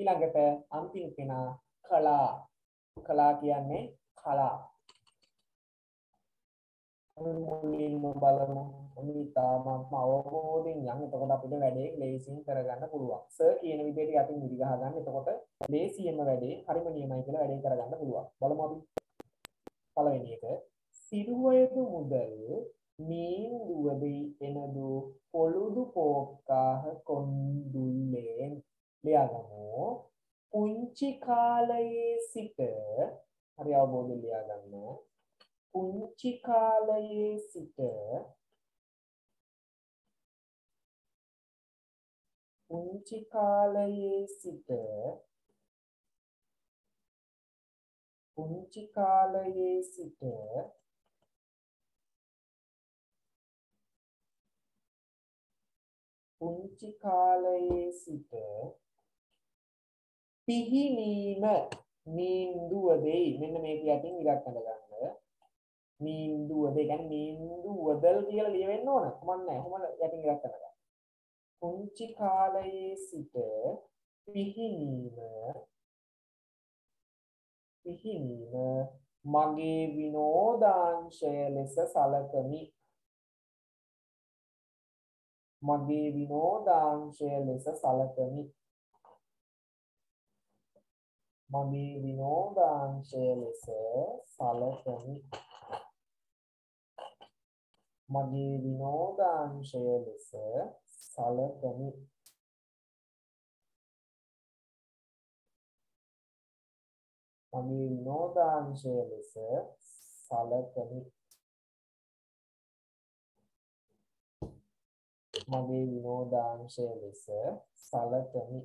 ඊළඟට අන්තිම කෙනා කලා. කලා කියන්නේ කලා. මුලින්ම බලමු. අනිතාමත්ම අවබෝධයෙන් යන් එතකොට අපිට වැඩේ ලේසියෙන් කරගන්න පුළුවන්. සර් කියන විදිහට යටින් මිදි ගහ ගන්න එතකොට ලේසියෙන්ම වැඩේ හරිම නියමයි කියලා වැඩේ කරගන්න පුළුවන්. බලමු අපි. පළවෙනි එක. සිරුවයදු මුදල් මීන්දුවදී එනදු පොළුදු පෝක්කාහ කොන්දුල්ලෙන් ලියාගමු. පුංචි කාලයේ සිට හරි අවබෝධයෙන් ලියාගන්න පුංචි කාලයේ සිට පුංචි කාලයේ සිට පුංචි කාලයේ සිට පුංචි කාලයේ සිට පිහිනීම නීන්දුව දෙයි. මෙන්න මේක යටින් ඉරක් අඳ ගන්න නීන්දුව දෙයි කියන්නේ නීන්දුවදල් කියලා ලියවෙන්න ඕන. කොහොමද නැහැ. කොහොමද යටින් ඉරක් අඳ ගන්න පුංචි කාලයේ සිට පිහිනීම පිහිනීම මගේ විනෝදාංශය ලෙස සලකමි. මගේ විනෝදාංශය ලෙස සලකමි. මගේ විනෝදාංශය ලෙස සලකමි මගේ විනෝදාංශය ලෙස සලකමි මගේ විනෝදාංශය ලෙස සලකමි මගේ විනෝදාංශය ලෙස සලකමි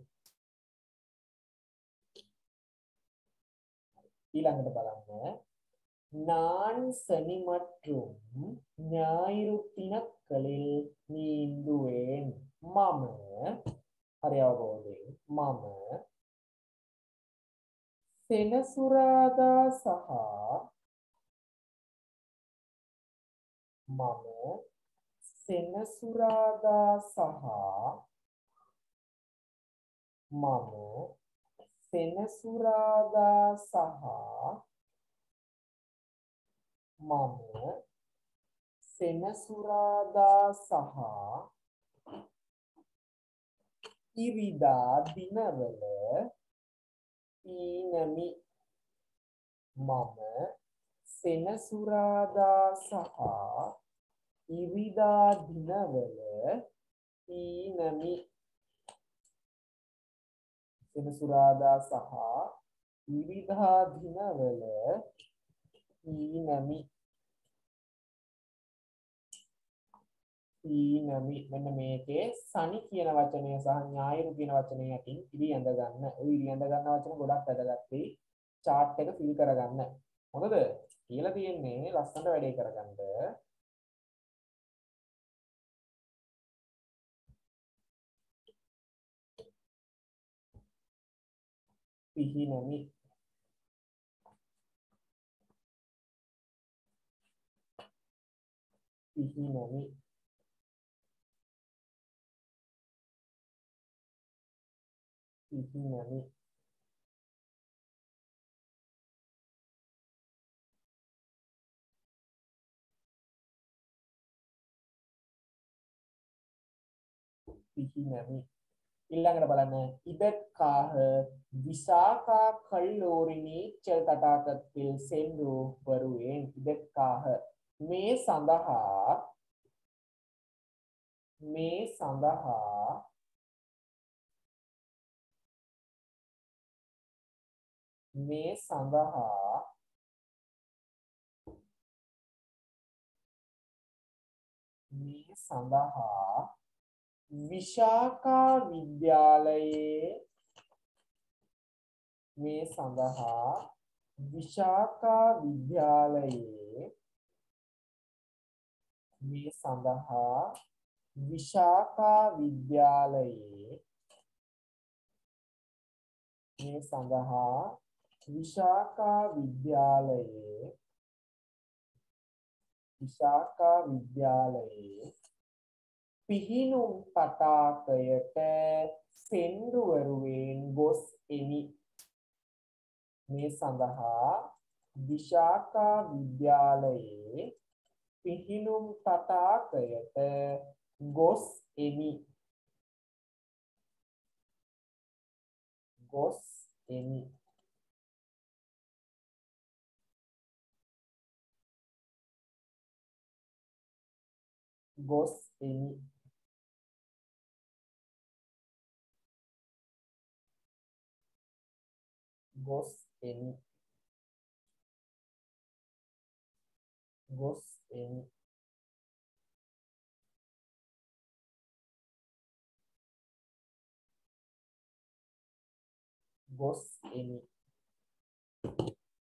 ඊළඟට බලන්න நான் சனி மற்றும் ஞாயிறு தினக்களில் நீந்துவேன் මම හරි අවබෝධයෙන් මම සෙනසුරාදා සහ මම සෙනසුරාදා සහ මම සෙනසුරාදා සහ මම සෙනසුරාදා සහ ඉරිදා දිනවල ඊනමි. මම සෙනසුරාදා සහ ඉරිදා දිනවල ඊනමි. සෙනසුරාදා සහ ඉරිදා දිනවල ඊනමි ඊනමි මෙන්න මේකේ සනි කියන වචනය සහ ඥායිරු කියන වචනය යටින් ඉරි ඇඳ ගන්න. ওই ඉරි ඇඳ ගන්න වචන ගොඩක් වැදගත්යි. chart එක fill කරගන්න. හොඳද? කියලා තියෙන්නේ ලස්සනට වැඩේ කරගන්න. fihi nomi. Fihi nomi. Fihi nomi. Fihi nomi. ඉල්ළඟට බලන්න. ඉදකාහ විසාකා කල්ලෝරිනීච්චල් තටාකත්තිල් සෙන්ඩුවරුවෙන් ඉදකාහ මේ සඳහා මේ සඳහා මේ සඳහා මේ සඳහා විශාකා විද්‍යාලයේ මේ සඳහා විශාකා විද්‍යාලයේ මේ සඳහා විශාකා විද්‍යාලයේ මේ සඳහා විශාකා විද්‍යාලයේ විශාකා විද්‍යාලයේ පිහිනුම් පතාකයට සෙන්ඩුවරුවෙන් ගොස් එමි මේ සඳහා විශාකා විද්‍යාලයේ පිහිනුම් තටාකයට ගොස් එමි ගොස් එමි ගොස් එමි ගොස් එමි ගොස් එමි ගොස් එමි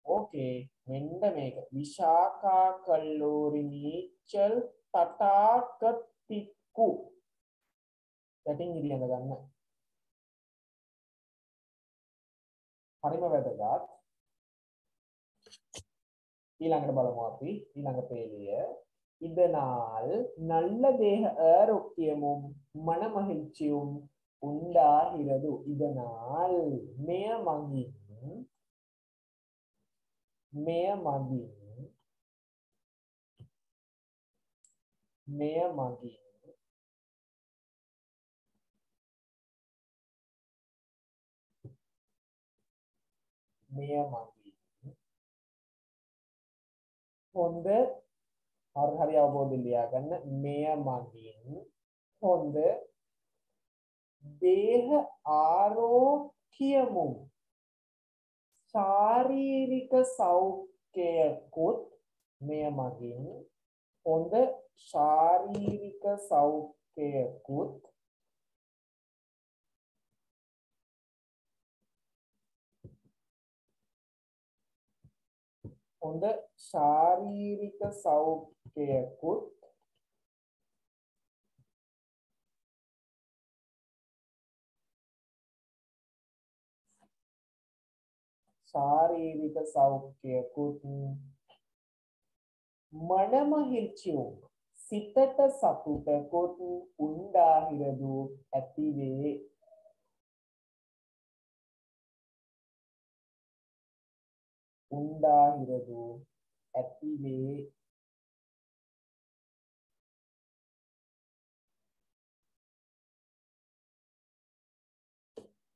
ඕකේ මෙන්න මේක. විශාකා කල්ලූරි නීචල් තටාකතික්කු යටින් ඉරියඳ ගන්න. හරිම වැදගත් ඊළඟට බලමු අපි ඊළඟ පේලිය இதனால் நல்ல தேக ஆரோக்கியமும் மனமகிழ்ச்சியும் உண்டாகிறது இதனால் මෙය මගින් මෙය මෙය මගින් මෙය මගින් හොඳ හරි හරි අවබෝධයෙන් ලියාගන්න මෙය මගින් හොඳ දේහ ආරෝග්‍යමුම් ශාරීරික සෞඛ්‍යයකුත් මෙය මගින් හොඳ ශාරීරික සෞඛ්‍යයකුත් හොඳ ශාරීරික සෞඛ්‍යයකුත් ශාරීරික සෞඛ්‍යයකුත් මනමහිර්චියුම් සිතට සතුටකොත් උන්ඩාහිරදු ඇතිවේ. උන්දාහිරදු ඇතිවේ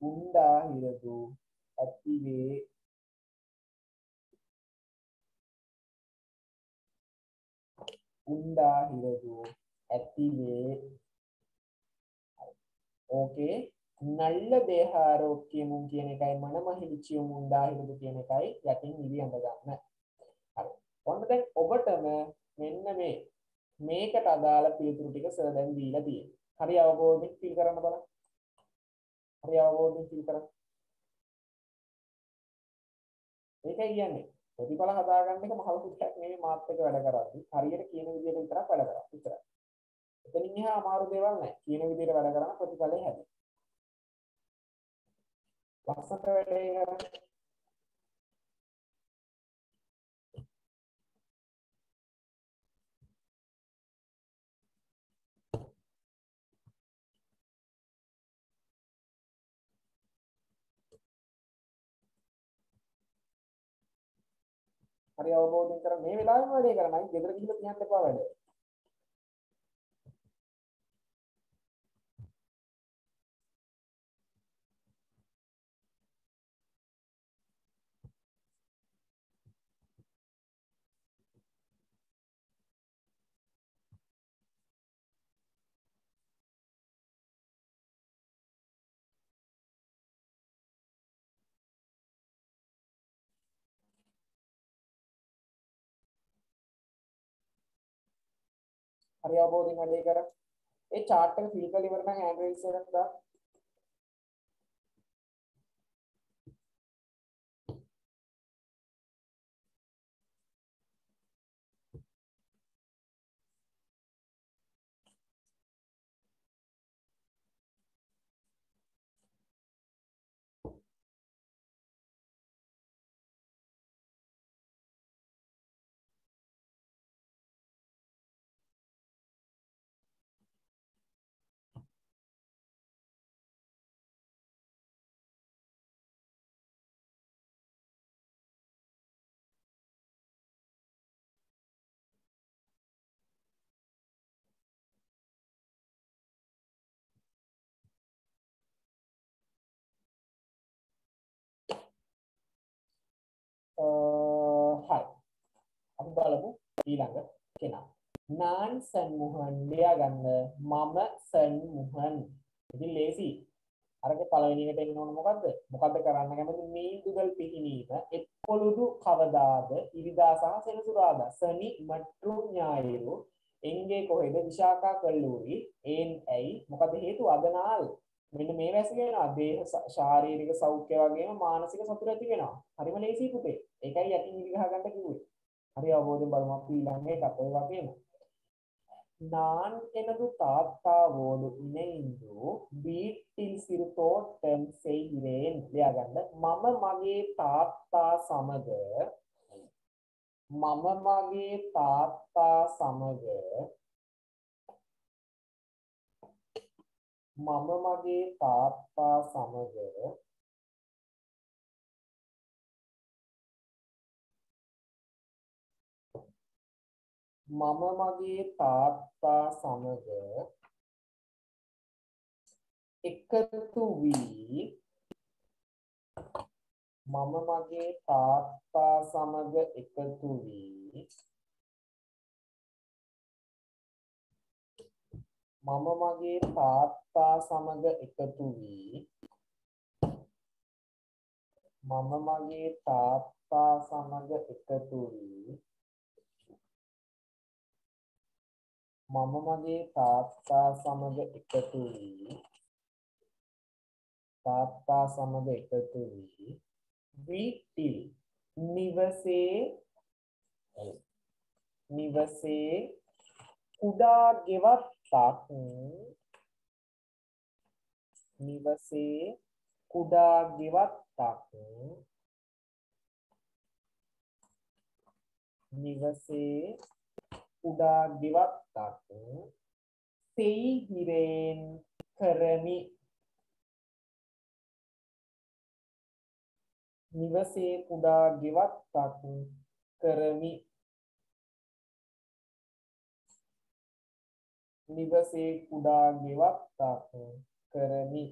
උන්දාහිරදු ඇතිවේ උන්දාහිරදු ඇතිවේ ඕකේ නල්ල දේහාරෝක්්‍යයමුන් කියන එකයි මන මහිලිචියමුන් දාහිරදු කියන එකයි යටින් ඉරි අඳගන්න ඔන්න දැන් ඔබටම මෙන්න මේ මේකට අදාළ පිළිතුරු ටික සර් දැන් දීලා තියෙනවා. හරි අවබෝධයෙන් ෆිල් කරන්න බලන්න. හරි අවබෝධයෙන් ෆිල් කරන්න. ඒකයි කියන්නේ. ප්‍රතිඵල හදාගන්න එක මහලු කුට්ටක් නෙවෙයි මාත් එක වැඩ කරන්නේ හරියට කියන විදිහට විතරක් වැඩ කරා. විතරයි. එතනින් එහා අමාරු දේවල් නැහැ. කියන විදිහට වැඩ කරන ප්‍රතිඵලය හැදේ ලස්සනට වැඩේ කරන්නේ හරි අවබෝධයෙන් කර මේ වෙලාවෙම වැඩේ කරනයි ගෙදර ගිහිල්ලා තියන්න එපා වැඩ. හරි අවබෝධයෙන් වැඩේ කර. ඒ chart එක fill කරලා ඉවර නම් hand raise එකක් බලපු ඊළඟ කෙනා. නාන් සන්මුහන් ලියාගන්න මම සන්මුහන්. ඉතින් ලේසි. අරක පළවෙනි එකට එන්න ඕන මොකද්ද? මොකද්ද කරන්න කැමති මේ දුගල් පිහිනීම? එක්කොළුදු කවදාද? ඉරිදා සහ සෙනසුරාදා? සනි මට්ටු ඥායෝ එන්ගේ කොහෙද? විශාකා කල්ලූරි. ඒන් ඇයි? මොකද හේතුව අද නාල්. මෙන්න මේ වැසි වෙනවා දේහ ශාරීරික සෞඛ්‍ය වගේම මානසික සතුට ඇති වෙනවා. හරිම ලේසි පුතේ. ඒකයි යටින් ඉරි ගහ ගන්න කිව්වේ. හරි අවබෝධයෙන් බලමු. අපි ඊළඟ එක අපේ වගේම. நான் எனது தாத்தாவோடு இணைந்து வீட்டில் சிறு தோட்டம் செய்கிறேன் ලියාගන්න. මම මගේ තාත්තා සමග මම මගේ තාත්තා සමග මම මගේ තාත්තා සමග මම මගේ තාත්තා සමග එකතු වී මම මගේ තාත්තා සමග එකතු වී මම මගේ තාත්තා සමග එකතු වී මම මගේ තාත්තා සමග එකතු වී මම මගේ තාත්තා සමග එකතු වී තාත්තා සමග එකතු වී we till නිවසේ නිවසේ කුඩා ගෙවත්තක් නිවසේ කුඩා ගෙවත්තක් නිවසේ කුඩා ගෙවත්තක් සෙයිහිරෙන් කරමි. නිවසේ කුඩා ගෙවත්තක් කරමි. නිවසේ කුඩා ගෙවත්තක් කරමි.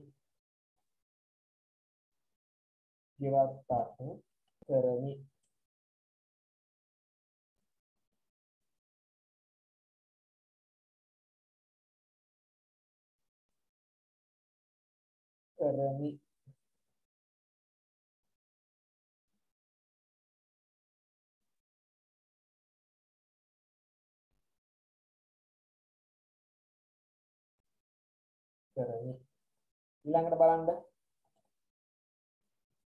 ගෙවත්තක් කරමි. කරමි කරමි ඊළඟට බලන්න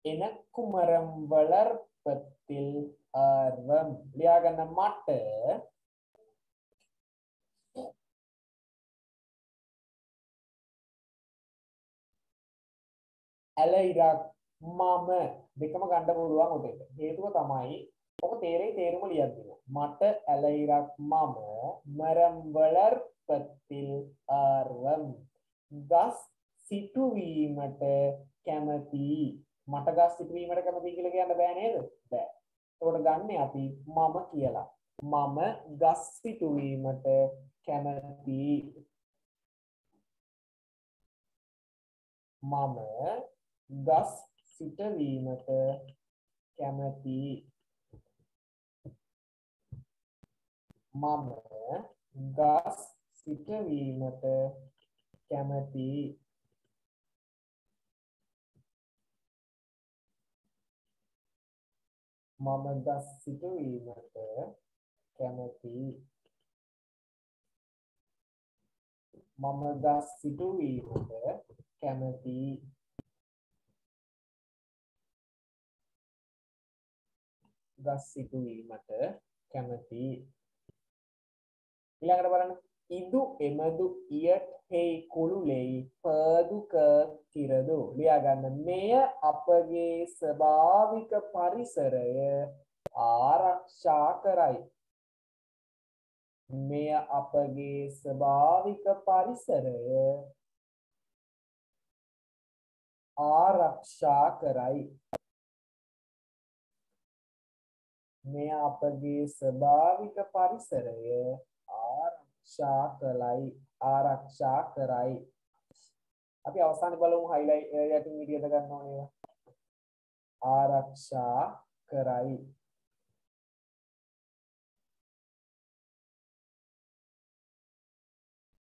எனக்கு மரம் வளர்ப்பதில் ஆர்வம் ලියාගන්න මට ඇල ඉරක් මම දෙකම ගණ්ඩ පුරුවන් උදෙට. හේතුව තමයි ඔක තේරෙයි තේරුම ලියද්දින මට ඇල ඉරක් මම මරම්වලර් පත්තිල් ආරම් ගස් සිටුවීමට කැමති. මට ගස් සිටුවීමට කැමති කියල කියන්න බෑනේද බෑ. තොට ගන්න අපි මම කියලා. මම ගස් සිටුවීමට කැමති. මම ගස් සිටවීමට කැමති මම ගස් සිටවීමට කැමති මම ගස් සිටවීමට කැමති මම ගස් සිටවීමට කැමති ගස් සිටුවීමට කැමති. ඊළඟට බලන්න. ඉදු එමදු ඉයට හේයි කුළුලෙයි පදුක කිරදු ලියාගන්න මෙය අපගේ ස්වභාවික පරිසරය ආරක්ෂා කරයි. මෙය අපගේ ස්වභාවික පරිසරය ආරක්ෂා කරයි. මෙය අපගේ ස්වභාවික පරිසරය ආරක්ෂා කළයි ආරක්ෂා කරයි. අපි අවසානයේ බලමු highlight යටින් විදියට ගන්න ඕනේ ආරක්ෂා කරයි.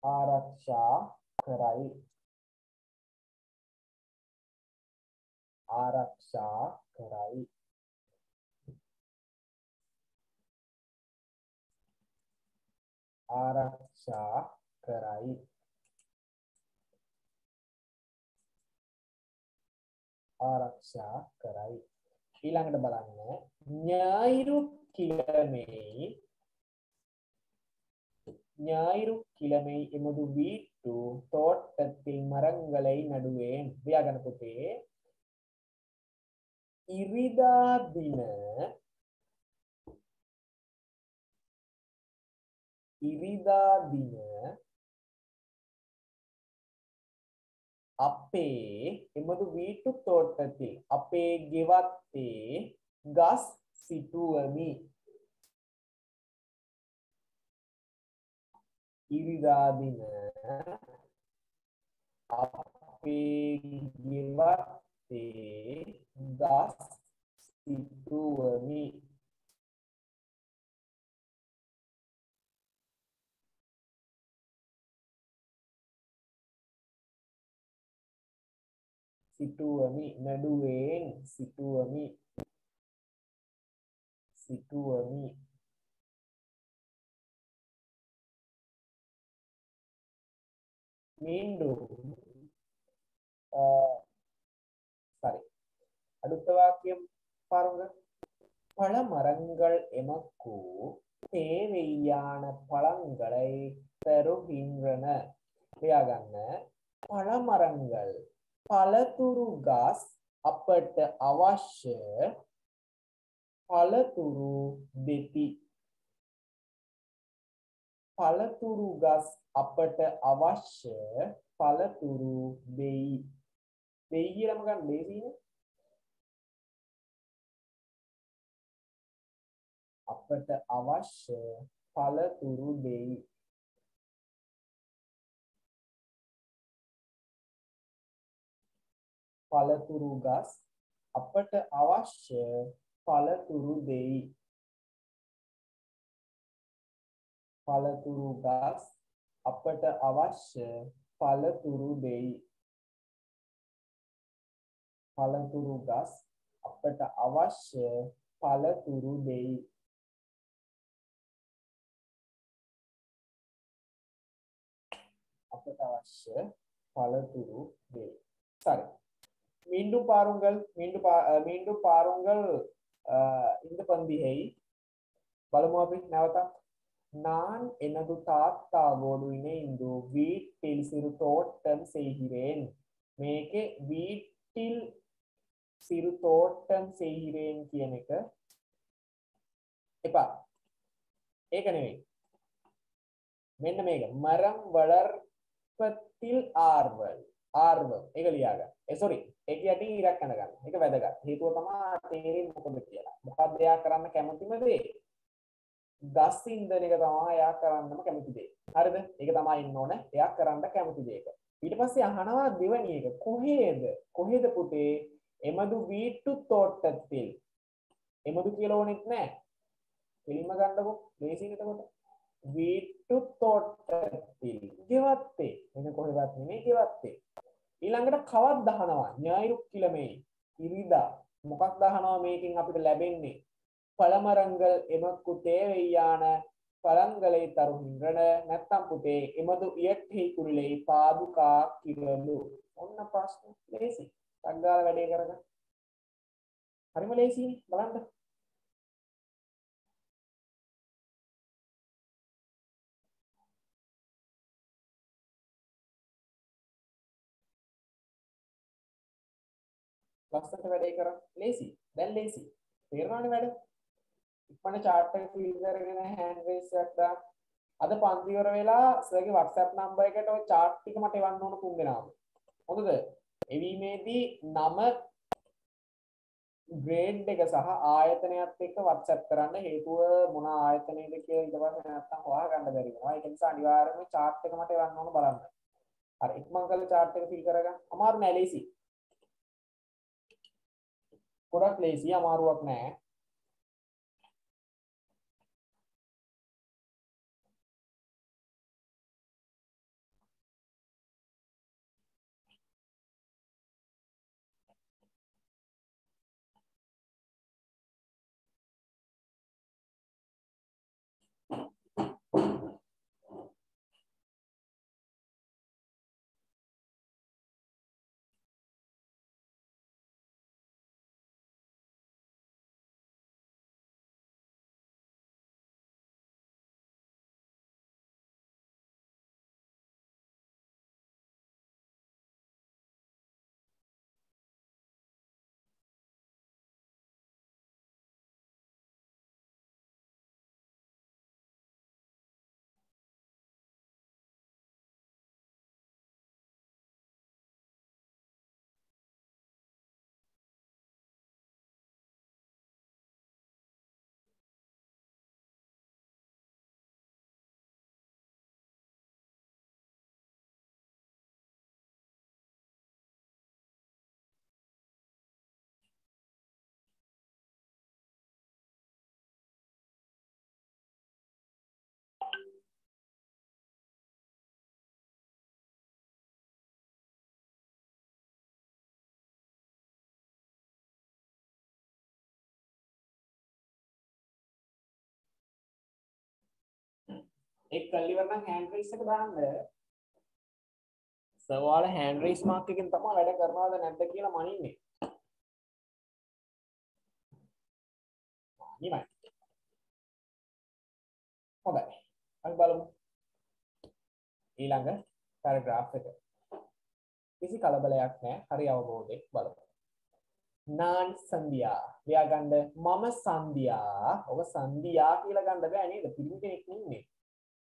ආරක්ෂා කරයි. ආරක්ෂා කරයි. ආරක්ෂා කරයි ආරක්ෂා කරයි ඊළඟට බලන්න ஞாயிறு கிழமை ஞாயிறு கிழமை எமது வீட்டு தோட்டத்தில் மரங்களை நடுவேன் வியாகன පුතේ ඉරිදා දින ඉරිදා දින අපේ එබඳු වීටු තෝටතේ අපේ ගෙවත්තේ ගස් සිටුවමි. ඉරිදා දින අපේ ගෙවත්තේ ගස් සිටුවමි. සිටුවමි නඩුවෙන් සිටුවමි සිටුවමි மீண்டும் சாரி அடுத்த வாக்கியம் பாருங்க பல மரங்கள் எமக்கு தேவையான பழங்களை தருகின்றன ලියාගන්න පළමරංගල් පළතුරු ගස් අපට අවශ්‍ය පළතුරු දෙති. පළතුරු ගස් අපට අවශ්‍ය පළතුරු දෙයි. දෙයි කියලාම ගන්න ලේසියිනේ අපට අවශ්‍ය පළතුරු දෙයි. පළතුරු ගස් අපට අවශ්‍ය පළතුරු දෙයි. පළතුරු ගස් අපට අවශ්‍ය පළතුරු දෙයි. පළතුරු ගස් අපට අවශ්‍ය පළතුරු දෙයි. අපට අවශ්‍ය පළතුරු දෙයි. සරි. மீண்டும் பாருங்கள் மீண்டும் மீண்டும் பாருங்கள் இந்த පන්දිහෙයි. බලමු අපි නැවතත්. நான் எனது තාත්තාවෝඩුයින ඉන්දු වීටිල් සිරු තෝට්ටම් செய்கிறேன் මේකේ වීටිල් සිරු තෝට්ටම් செய்கிறேன் කියන එක. එපා. ඒක නෙවෙයි. මෙන්න මේක. මරම් වලර්පතිල් ආර්වල්. ආර්ව ඒක ලියාගන්න. ඒ සෝරි ඒක යටින් ඉරක් කන ගන්න. ඒක වැදගත්. හේතුව තමයි තේරෙන්නේ මොකද කියලා. මොකද්ද එයා කරන්න කැමතිම දේ? ගස් ඉන්ධන එක තමයි එයා කරන්නම කැමති දේ. හරිද? ඒක තමයි ඉන්න ඕන. එයා කරන්න කැමති දේ. ඊට පස්සේ අහනවා දෙවැනි එක කොහේද? කොහේද පුතේ? එමදු වීට්ටු තෝට්ටතිල්. එමදු කියලා ඕනෙත් නැහැ. පිළිම ගන්නකො ලේසියෙන් එතකොට. වීට්ටු තෝට්ටතිල්. ගෙවත්තේ. එන කොහෙවත් නෙමෙයි ගෙවත්තේ. ඊළඟට කවක් දහනවා ඥායිරුක් කිලමේ ඉරිදා. මොකක් දහනවා මේකින් අපිට ලැබෙන්නේ? පළමරංගල් එමක්කු තේවෙයාන පළංගලේ තරුහින්ගන නැත්තම් පුතේ එමදු ඉයට්හි කුරුලේ පාදුකා කිරලු ඔන්න ප්‍රශ්න ලේසි තක්ගාල වැඩේ කරගන්න. හරිම ලේසි බලන්න. ලස්සට වැඩේ කරා ලේසි දැන් ලේසි තේරෙනවනේ වැඩ ඉක්මන chart එක fill කරගෙන hand raise එකක් දාන්න. අද පන්ති ඉවර වෙලා සර්ගේ WhatsApp number එකට ඔය chart ටික මට එවන්න ඕන තුන් දෙනාම. හොඳද? එවීමේදී නම ග්‍රේඩ් එක සහ ආයතනයත් එක්ක WhatsApp කරන්න හේතුව මොන ආයතනයද කියලා ඊට පස්සේ නැත්තම් හොයාගන්න බැරි වෙනවා. ඒක නිසා අනිවාර්යයෙන්ම chart එක මට එවන්න ඕන බලන්න. හරි ඉක්මන් කරලා chart එක fill කරගන්න. අමාරු නෑ ලේසි. ගොඩක් ලේසි අමාරුවක් නෑ. ඒක කල්ලි ඉවරනම් හෑන්ඩ් රේස් එක දාන්න. සවාල හෑන්ඩ් රේස් මාක් එකෙන් තමයි වැඩ කරනවද නැද්ද කියලා මනින්නේ. නිමයි හොඳයි. අපි බලමු. ඊළඟ පැරග්‍රාෆ් එක. කිසි කලබලයක් නැහැ. හරි අවබෝධයෙන් බලමු. නාන් සන්ධ්‍යා. එයා ගන්න මම සන්ධ්‍යා. ඔබ සන්ධ්‍යා කියලා ගන්න බෑ නේද? පිළිම කෙනෙක් නෙන්නේ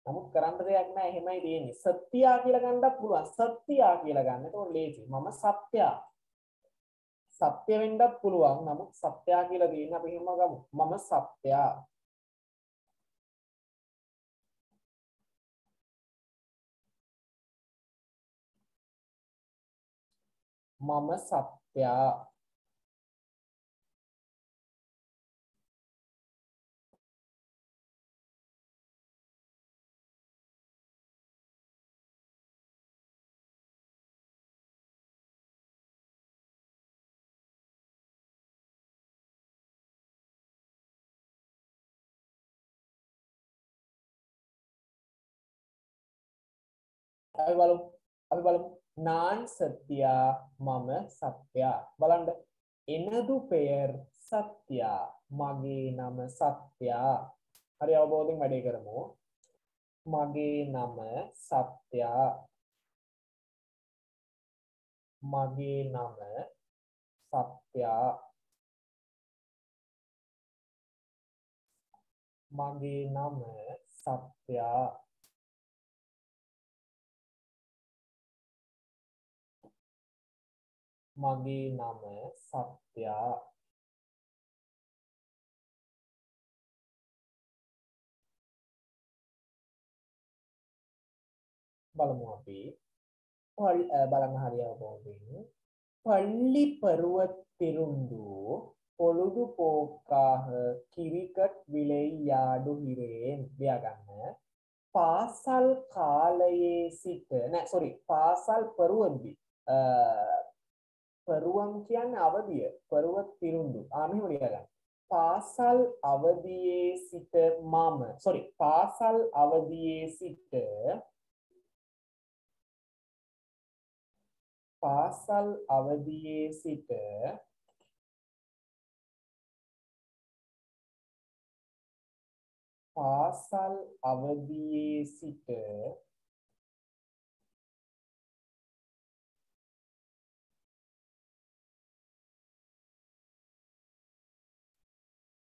නමුත් කරන්න දෙයක් නෑ. එහෙමයි තියෙන්නේ සත්‍යා කියලා ගන්නත් පුළුවන්. සත්‍යා කියලා ගන්න එතකොට ලේසි. මම සත්‍යා සත්‍ය වෙන්නත් පුළුවන්. නමුත් සත්‍යා කියලා තියෙන අපි එහෙම ගමු. මම සත්‍යා මම සත්‍යා අපි බලමු. අපි බලමු. නාන් සත්‍යා මම සත්‍යා. බලන්න. එනදු පෙර් සත්‍යා. මගේ නම සත්‍යා. හරි අවබෝධයෙන් වැඩේ කරමු. මගේ නම සත්‍යා. මගේ නම සත්‍යා. මගේ නම සත්‍යා. මගේ නම සත්‍යා. බලමු අපි. බලන්න හරියව කොහොමද පල්ලි පරුවත් පෙරුන්දු පොළුදු පෝකාහ කිරිකට් විලේ යාඩු හිරේන් බියාගන්න. පාසල් කාලයේ සිට නෑ සොරි පාසල් පරුවන්දි පරුවම් කියන්නේ අවදිය පරුවත් පිරුන්දු ආ මෙහෙම ලියගන්න. පාසල් අවදියේ සිට මම. සොරි පාසල් අවදියේ සිට පාසල් අවදියේ සිට පාසල් අවදියේ සිට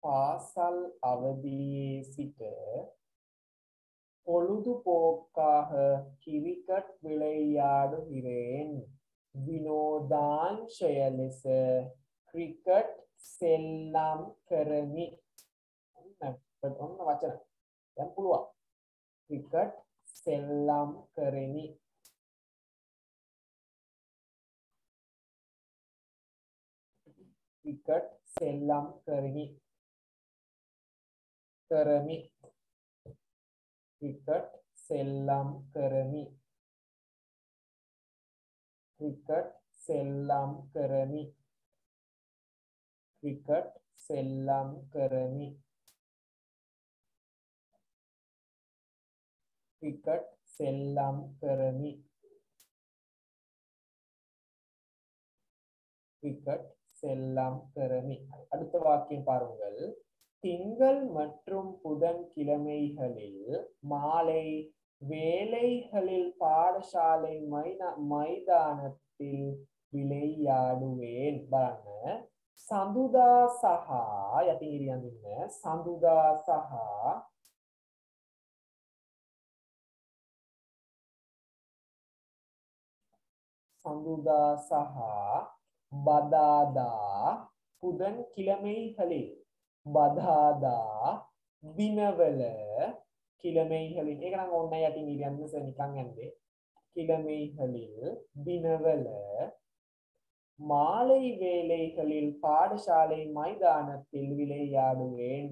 පාසල් අවදියේ සිට පොළුදු පෝක්කාහ කිරිකට් විලයාඩු හිරෙන් විනෝදාංශය ලෙස ක්‍රිකට් සෙල්ලම් කරමි. ඔන්න වචන. දැන් පුළුවන්. ක්‍රිකට් සෙල්ලම් කරමි. ක්‍රිකට් සෙල්ලම් කරමි. කරමි. ක්‍රිකට් සෙල්ලම් කරමි. ක්‍රිකට් සෙල්ලම් කරමි. ක්‍රිකට් සෙල්ලම් කරමි. ක්‍රිකට් සෙල්ලම් කරමි. ක්‍රිකට් සෙල්ලම් කරමි. අඩුත වාක්‍යයෙන් පාරුවල් திங்கள் மற்றும் புதன் கிழமைகளில் மாலை வேலைகளில் பாடசாலை மைனா மைதானத்தில் விளையாடுவேன் බලන්න සඳුදා සහ යටින් ඉරියන් ඉන්න සඳුදා සහ சந்துதா சஹா பதாதா புதன் கிழமைகளில் බදාදා දිනවල கிழமைகளில் ඒක නම් ඕන්න යටින් ඉරියන්න නිකන් යන්නේ கிழமைகளில் தினவல மாலை வேலைகளில் பாடசாலை மைதானத்தில் விளையாடுவேன்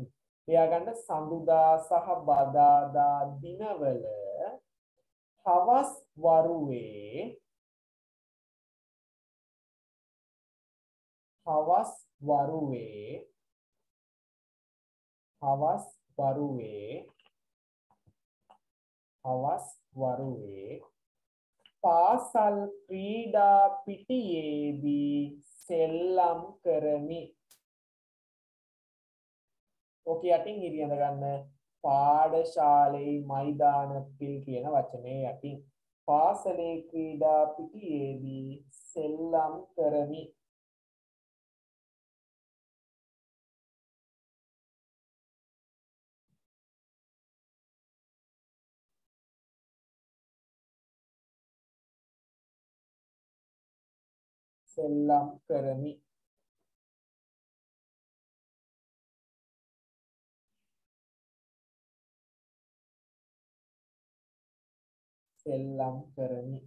එයාගන්න සඳුදා සහ බදාදා දිනවල හවස් වරුවේ හවස් වරුවේ හවස් වරුවේ හවස් වරුවේ පාසල් ක්‍රීඩා පිටියේදී සෙල්ලම් කරමි. ඕක යටින් ඉරියඳ ගන්න පාඩශාලේ මයිදාන පිල් කියන වචනේ යටින් පාසලේ ක්‍රීඩා පිටියේදී සෙල්ලම් කරමි. සෙල්ලම් කරමි. සෙල්ලම් කරමි.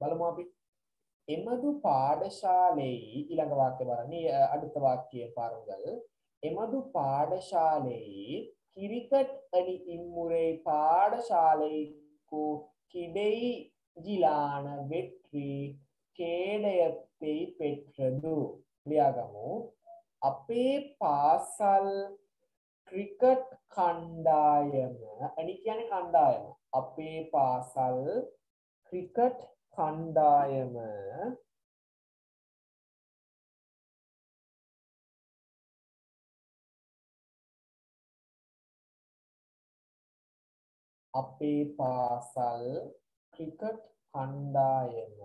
බලමු අපි. එමදු පාඩශාලයේ ඊළඟ වාක්‍ය බලන්නේ අඩුත වාක්‍යයේ පාරවල් එමදු පාඩශාලයේ කිරිකට් අලි ඉම්මුරේ පාඩශාලයකු කිඩෙයි ජිලාන වෙට්‍රී කේඩයත්තෙයි පෙට්‍රදු. ලියාගමු. අපේ පාසල් ක්‍රිකට් කණ්ඩායම අනි කියන කණ්ඩායම. අපේ පාසල් ක්‍රිකට් කණ්ඩායම අපේ පාසල් ක්‍රිකට් කණ්ඩායම.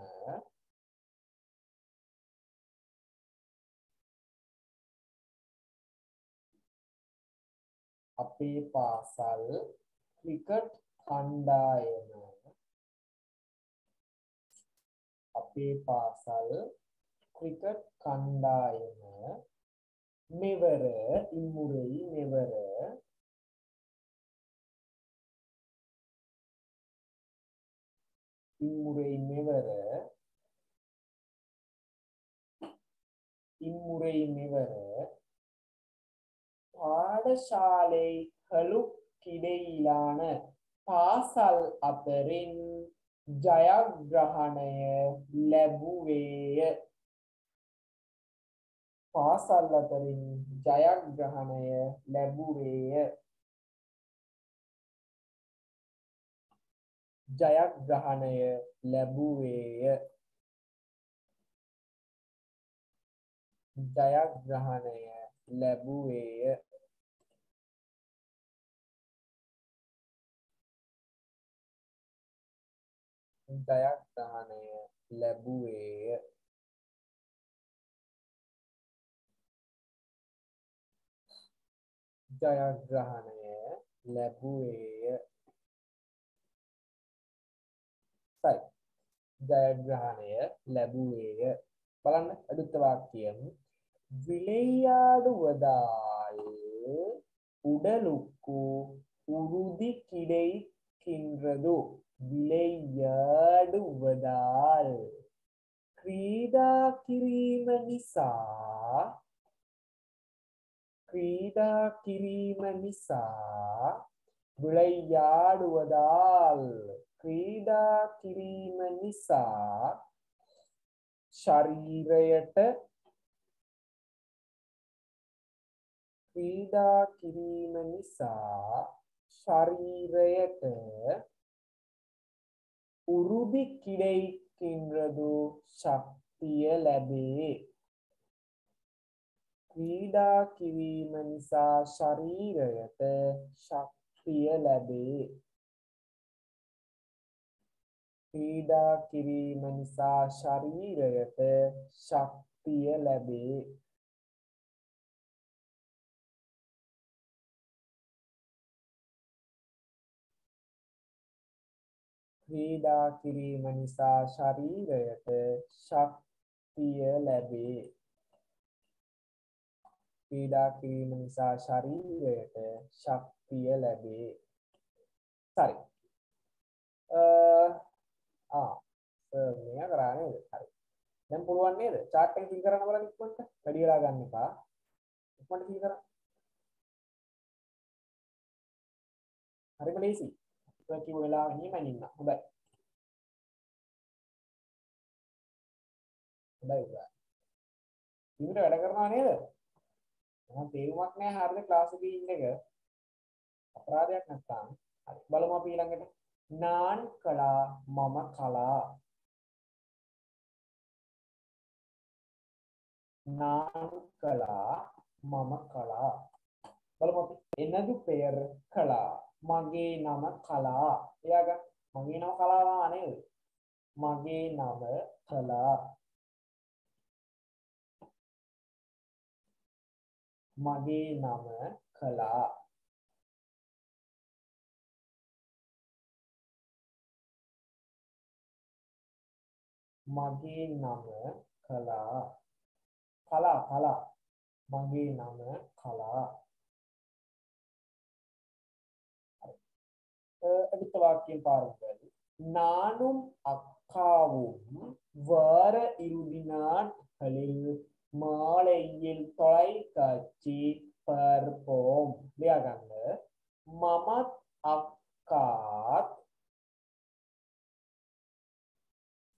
අපේ පාසල් ක්‍රිකට් කණ්ඩායම. අපේ පාසල් ක්‍රිකට් කණ්ඩායම. මෙවර ඉම්මුරෙයි මෙවර. இம்முறை நிவர இம்முறை நிவர පාඩශාලයහලුක්කිඩෙයිලාන පාසල් අතරින් ජයග්‍රහණය ලැබුවේය. පාසල් අතරින් ජයග්‍රහණය ලැබුවේය. ජයග්‍රහණය ලැබුවේය. ජයග්‍රහණය ලැබුවේය. ජයග්‍රහණය ලැබුවේය. ජයග්‍රහණය ලැබුවේය. සයි ජයග්‍රහණය ලැබුවේය. බලන්න අඩුත්තවාක්‍යයම විලෙයාඩු වදාය උඩලුක්කු උරුදි කිඩෙයි කින්රදු විලෙයාඩු වදාල් ක්‍රීඩා කිරීම නිසා ක්‍රීඩා කිරීම නිසා விளையாடுவதால் ක්‍රීඩා කිරීම නිසා ශරීරයට ක්‍රීඩා කිරීම නිසා ශරීරයට උරුදි கிடைக்கின்றது ශක්තිය ලැබේ ක්‍රීඩා කිරීම නිසා ශරීරයට ශක්තිය ලැබේ ක්‍රීඩා කිරීම නිසා ශරීරයට ශක්තිය ලැබේ. ක්‍රීඩා කිරීම නිසා ශරීරයට ශක්තිය ලැබේ. ක්‍රීඩා කිරීම නිසා ශරීරයට ශක්තිය ලැබේ. හරි. ආ මෙයා කරා නේද? හරි. දැන් පුළුවන් නේද? chart එක fill කරන්න බලන්න ඉක්මනට. වැඩි වෙලා ගන්න එපා. ඉක්මනට fill කරන්න හරිම ලේසි ඔය කිව්ව වෙලාවෙ නියමයි ඉන්න. හොඳයි. හොඳයි උදා. ඉන්නට වැඩ කරනවා නේද? මම තේරුමක් නැහැ හරියට ක්ලාස් එකේ ඉන්න එක. අපරාධයක් නැත්නම්. හරි. බලමු අපි ඊළඟට. නාන් කළා මම කලා. නාන් කළා මම කලා. බලමු අපි එනදු පෙයර් කළා. මගේ නම කලා. එයාග මගේ නම කලාවා නේද? මගේ නම කලා. මගේ නම කලා. මගේ නම කලා. කලා කලා. මගේ නම කලා. அடுத்த வாக்கியம் பாருங்கள் நானும் அக்காவும் வார இறுதி நாட்களில் மாலையில் தொலைக்காட்சி பார்ப்போம் இல்லையாகாங்க மமத் அக்காத்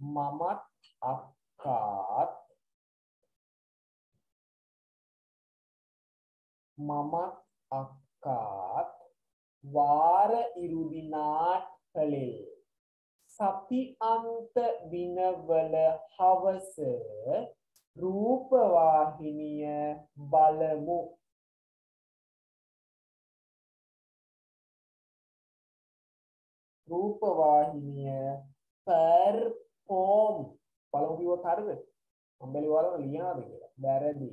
மமத் அக்காத் மமத் அக்காத் වාර ඉරුදි නාට්කලේ සති අන්ත දිනවල හවස රූපවාහිනිය බලමු. රූපවාහිනිය පර්ෆෝම් බලමු කිව්වොත් හරිද? අම්බලි වලම ලියනවාද කියලා. වැරදි.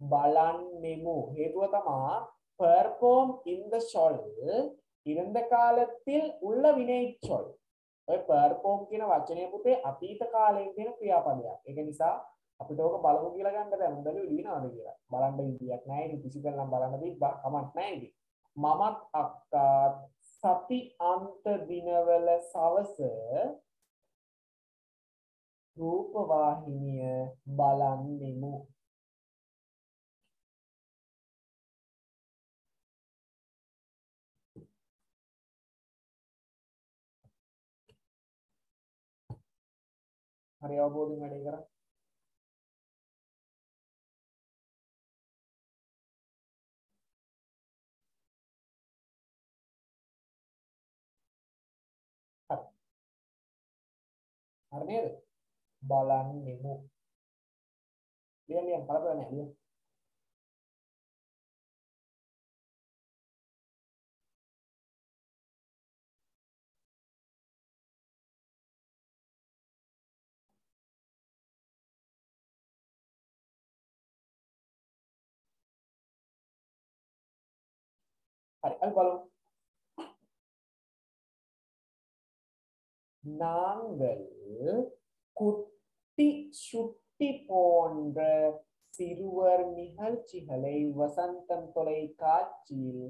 බලන්නෙමු. හේතුව තමා perform in the shoal ඉරந்த காலத்தில் உள்ள வினைச்சொல் ඔය perform කියන වචනය පුතේ අතීත කාලයෙන් තියෙන ක්‍රියාපදයක්. ඒක නිසා අපිට ඕක බලමු කියලා ගන්න බෑ. මොකද ලියනවාද කියලා. බලන්න විදියක් නැහැ. ඉතින් ෆිසිකල් නම් බලන්න තිබ්බා. කමක් නැහැ ඉතින්. මමත් අක්කාත් සති අන්ත දිනවල සවස රූපවාහිනිය බලන්නෙමු. හරි අවබෝධයෙන් වැඩේ කරා හරි නේද බලන්නෙමු ලියන්න ලියන්න කලබල නැහැ ලියන්න හරි අපි நாங்கள் குட்டி சுட்டி போன்ற சிறுவர் நிகழ்ச்சிகளை வசந்தம் தொலைக்காட்சியில்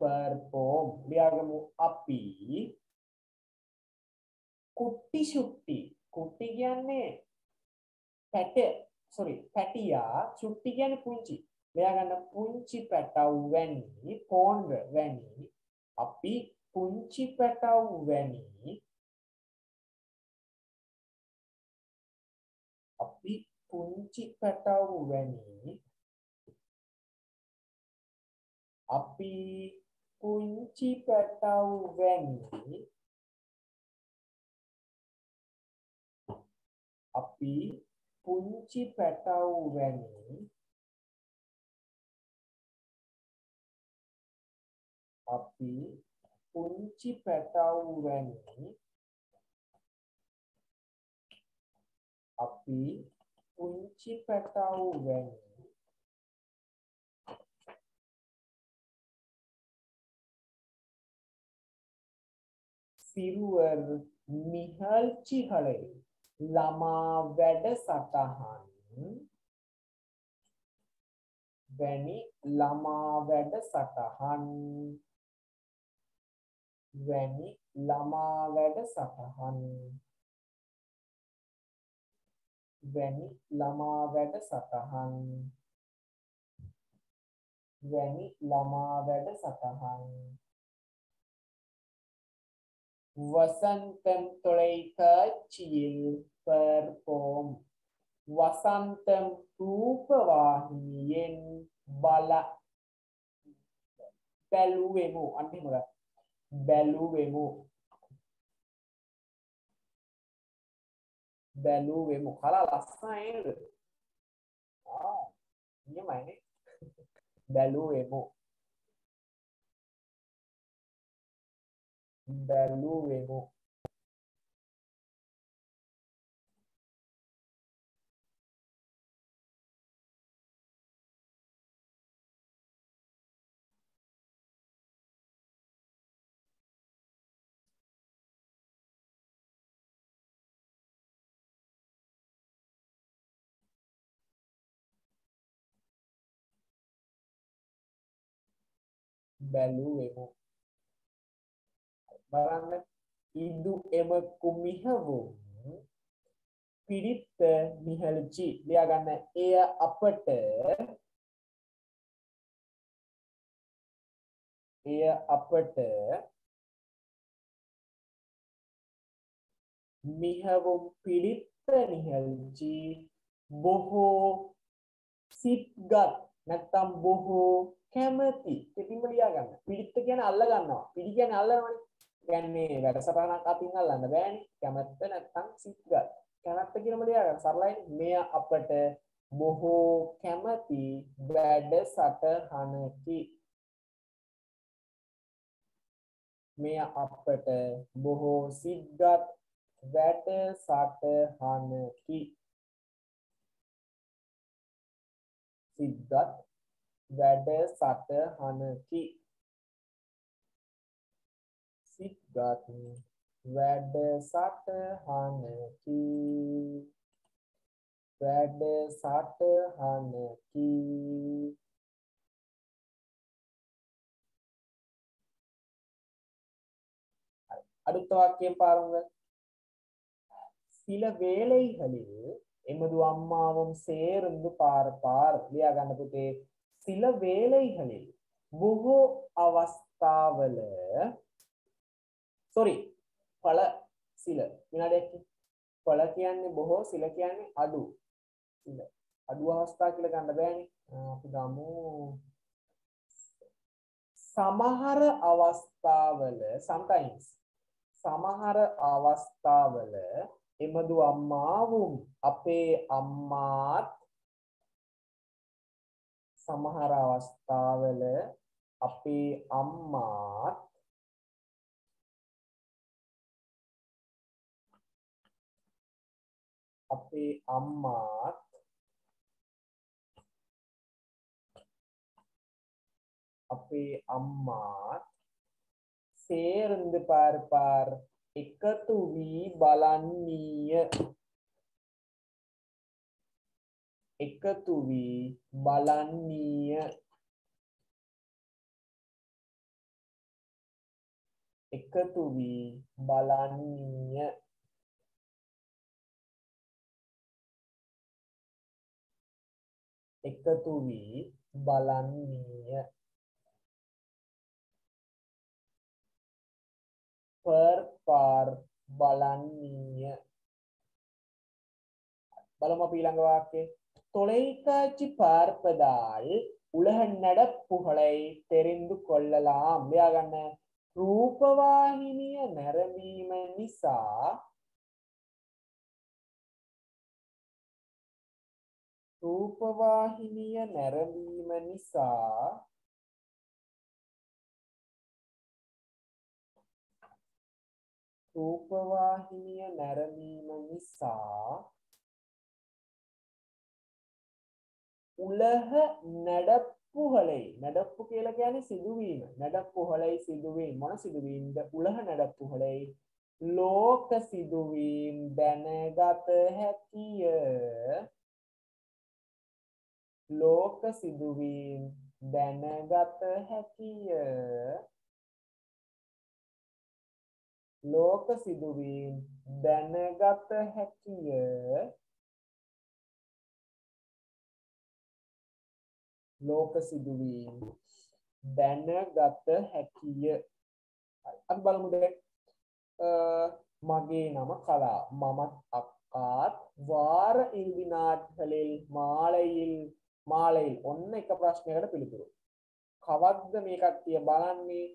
பார்ப்போம் ලියාගමු අපි කුට්ටි සුට්ටි කුට්ටි කියන්නේ පැට සොරි පැටියා සුට්ටි කියන්නේ පුංචි මෙයා ගන්න පුංචි පැටව් වැනි පෝන්ඩ වැනි අපි පුංචි පැටව් වැනි පුංචි පැටව් වැනි අපි පුංචි පැටව් වැනි අපි පුංචි පැටව් වැනි අපි පුංචි පැටව් වැනි අපි පුංචි පැටව් වැනි සිරුවර් නිහල්චිகளை ළමා වැඩසටහන් වැනි ළමා වැඩසටහන් වැනි ළමා වැඩසටහන් වැනි ළමා වැඩ සටහන්. වැනි ළමා වැඩ සටහන්. වසන්තම් තොලයික චිල් පර්ෆෝම් වසන්තම් රූපවාහිනියෙන් බල බැලුවෙමු. අන්න එහෙම බැලුවෙමු. බැලුවෙමු කලා ලස්සනයිද ආ නියමයිනේ බැලුවෙමු බැලුවෙමු බැලුවෙමු බලන්න ඉදු එම කුමිහවුම් පිරිත්ත නිහලචි ලියාගන්න. එය අපට එය අපට මිහවුම් පිරිත්ත නිහල්චි බොහෝ සිත්ගත් නැත්තම් බොහෝ කැමති කෙටින්ම ලියා ගන්න. පිළිත්ත කියන්නේ අල්ල ගන්නවා. පිළි කියන්නේ අල්ලනවනේ. කියන්නේ වැඩසටහනක් අතින් අල්ලන්න බෑනේ. කැමැත්ත නැත්තම් සිත්ගත්. කැමැත්ත කියනම ලියා ගන්න. සරලයි. මෙය අපට බොහෝ කැමති වැඩ සටහනකි. මෙය අපට බොහෝ සිත්ගත් වැඩ සටහනකි. සිද්ගත් වැඩ සටහනකි සිත්ගත් වැඩ සටහනකි වැඩ සටහනකි அடுத்த வாக்கியம் பாருங்க சில வேளைகளில் எமது அம்மாவும் சேர்ந்து பார்ப்பார் ලියාගන්න පුතේ சில வேளைகளில் බොහෝ අවස්ථාවල සොරි පළ සිල විනාඩයක් පළ කියන්නේ බොහෝ සිල කියන්නේ අඩු සිල අඩු අවස්ථා කියලා ගන්න බෑනේ අපි ගමු සමහර අවස්ථාවල sometimes සමහර අවස්ථාවල එමදු අම්මාවුම් අපේ අම්මාත් සමහර අවස්ථාවල අපේ අම්මාත් අපේ අම්මාත් අපේ අම්මාත් සේරඳ පාර පාර එකතු වී බලන්නීය. එකතු වී බලන්නීය. එකතු වී බලන්නීය. එකතු වී බලන්නීය. per par බලන්නීය. බලමු අපි ඊළඟ වාක්‍යය. தொலைக்காட்சி பார்ப்பதால் உலக நடப்புகளை தெரிந்து கொள்ளலாம் ලියාගන්න රූපවාහිනිය නැරඹීම නිසා රූපවාහිනිය නැරඹීම නිසා රූපවාහිනිය නැරඹීම නිසා උලහ නැඩප්පුහලයි. නැඩප්පු කියලා කියන්නේ සිදුවීම. නැඩප්පුහලයි සිදුවීම. මොන සිදුවීම්ද? උලහ නැඩප්පුහලයි. ලෝක සිදුවීම් දැනගත හැකිය. ලෝක සිදුවීම් දැනගත හැකිය. ලෝක සිදුවීම් දැනගත හැකිය. ලෝක සිදුවීම් දැනගත හැකිය අපි බලමු මගේ නම කලා මමත් කාත් වාර ඉර්දි නාට්‍යවලින් මාලයිල් මාලයිල් ඔන්න එක ප්‍රශ්නයකට පිළිතුරු. කවද්ද මේ කට්ටිය බලන්නේ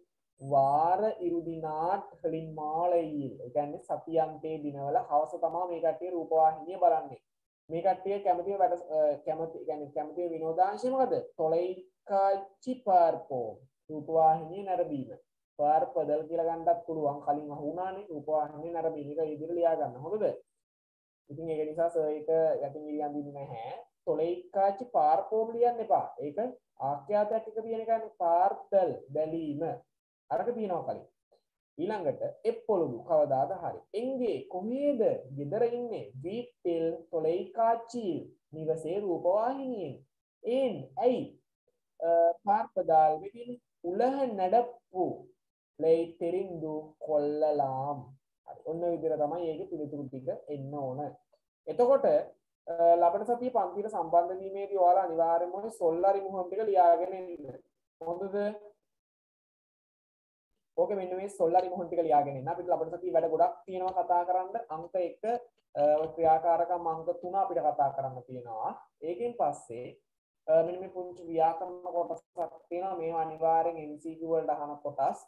වාර ඉරුදි නාට්‍යවලින් මාලයිල්. ඒ කියන්නේ සතියන්තයේ දිනවල හවස තමයි මේ කට්ටිය රූපවාහිනිය බලන්නේ. මේ කට්ටිය කැමති වැඩ කැමති කියන්නේ කැමති විනෝදාංශය මොකද? තොලයිකාච්චි පාර්පෝ රූපවාහිනිය නැරඹීම. පාර්පදල් කියලා ගන්නත් පුළුවන් කලින් අහුණානේ රූපවාහිනිය නැරඹීම. ඒක ඉදිරියට ලියා ගන්න. හොඳද? ඉතින් ඒක නිසා සර් ඒක යටින් ඉරියන් දෙන්නේ නැහැ. තොලයිකාච්චි පාර්පෝම ලියන්න එපා. ඒක ආඛ්‍යාතයක් එක තියෙන එකනේ පාර්තල් බැලීම. අරක තියෙනවා කලින්. ඊළඟට එප්පොළොදු කවදාද හරි. එන්ගේ කොහේද ගෙදර ඉන්නේ? වී තෙල් තොලයි කාචීල් නිවසේ රූපවාහිනියෙන්. ඒන් ඇයි? පාර්පදාල් වෙටින් උලහ නඩප්පු. ලයි තෙරින්දු කොල්ලලාම්. ඔන්න විදිර තමයි ඒක පිළිතුරු ටික එන්න ඕන. එතකොට ලබට සති පන්තිර සම්බන්ධ වීමේදී ඔයාලා අනිවාර්යයෙන්ම සොල්ලාරි මුහම් ටික ලියාගෙන ඉන්න හොඳද ඕක මෙන්න මේ සොල්ලාරි මුහුම් ටික ලියාගෙන ඉන්න. අපිට ලබන සතිය වැඩ ගොඩක් තියෙනවා කතා කරන්න. අංක 1 ක්‍රියාකාරකම් අංක 3 අපිට කතා කරන්න තියෙනවා. ඒකෙන් පස්සේ මෙන්න මේ පුංචි ව්‍යාකරණ කොටසක් තියෙනවා. මේවා අනිවාර්යෙන් MCQ වලට අහන කොටස්.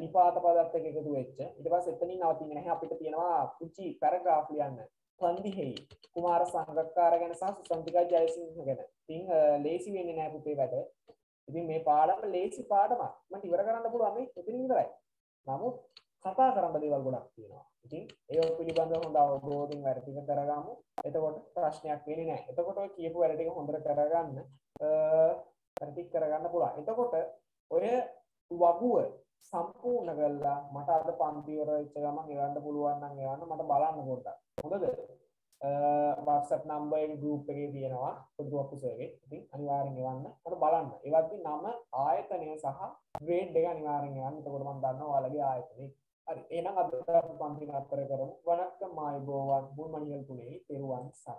නිපාත පදත් එක්ක එකතු වෙච්ච. ඊට පස්සේ එතනින් නවතින්නේ නැහැ. අපිට තියෙනවා පුංචි පැරග්‍රාෆ් ලියන්න. පන්දිහෙයි කුමාර සංගක්කාර ගැන සහ සුසන්තිකා ජයසිංහ ගැන. ඉතින් ලේසි වෙන්නේ නැහැ පුතේ වැඩ. ඉතින් මේ පාඩම ලේසි පාඩමක් මට ඉවර කරන්න පුළුවන් මේ එතනින් ඉවරයි නමුත් කතා කරන්න දේවල් ගොඩක් තියෙනවා ඉතින් ඒක පිළිබඳව හොඳ අවබෝධයෙන් වැඩ ටික කරගමු. එතකොට ප්‍රශ්නයක් වෙන්නේ නැහැ. එතකොට ඔය කියපු වැඩ ටික හොඳට කරගන්න ප්‍රතික් කරගන්න පුළුවන්. එතකොට ඔය වගුව සම්පූර්ණ කරලා මට අද පන්ති ඉවර වෙච්ච ගමන් එවන්න පුළුවන් නම් එවන්න මට බලන්න පොඩ්ඩක්. හොඳද? Uh, WhatsApp number එකේ group එකේ තියෙනවා පොදු අපුසර්ගේ. ඉතින් අනිවාර්යෙන් එවන්න. මට බලන්න. ඒ වගේ නම ආයතනය සහ grade එක අනිවාර්යෙන් එවන්න. එතකොට මම දන්නවා ඔයාලගේ ආයතනේ හරි එහෙනම් අද පන්ති නතර කරමු වණක්කම් ආයුබෝවන් මුල්මනියල් තුනේ තෙරුවන් සරණයි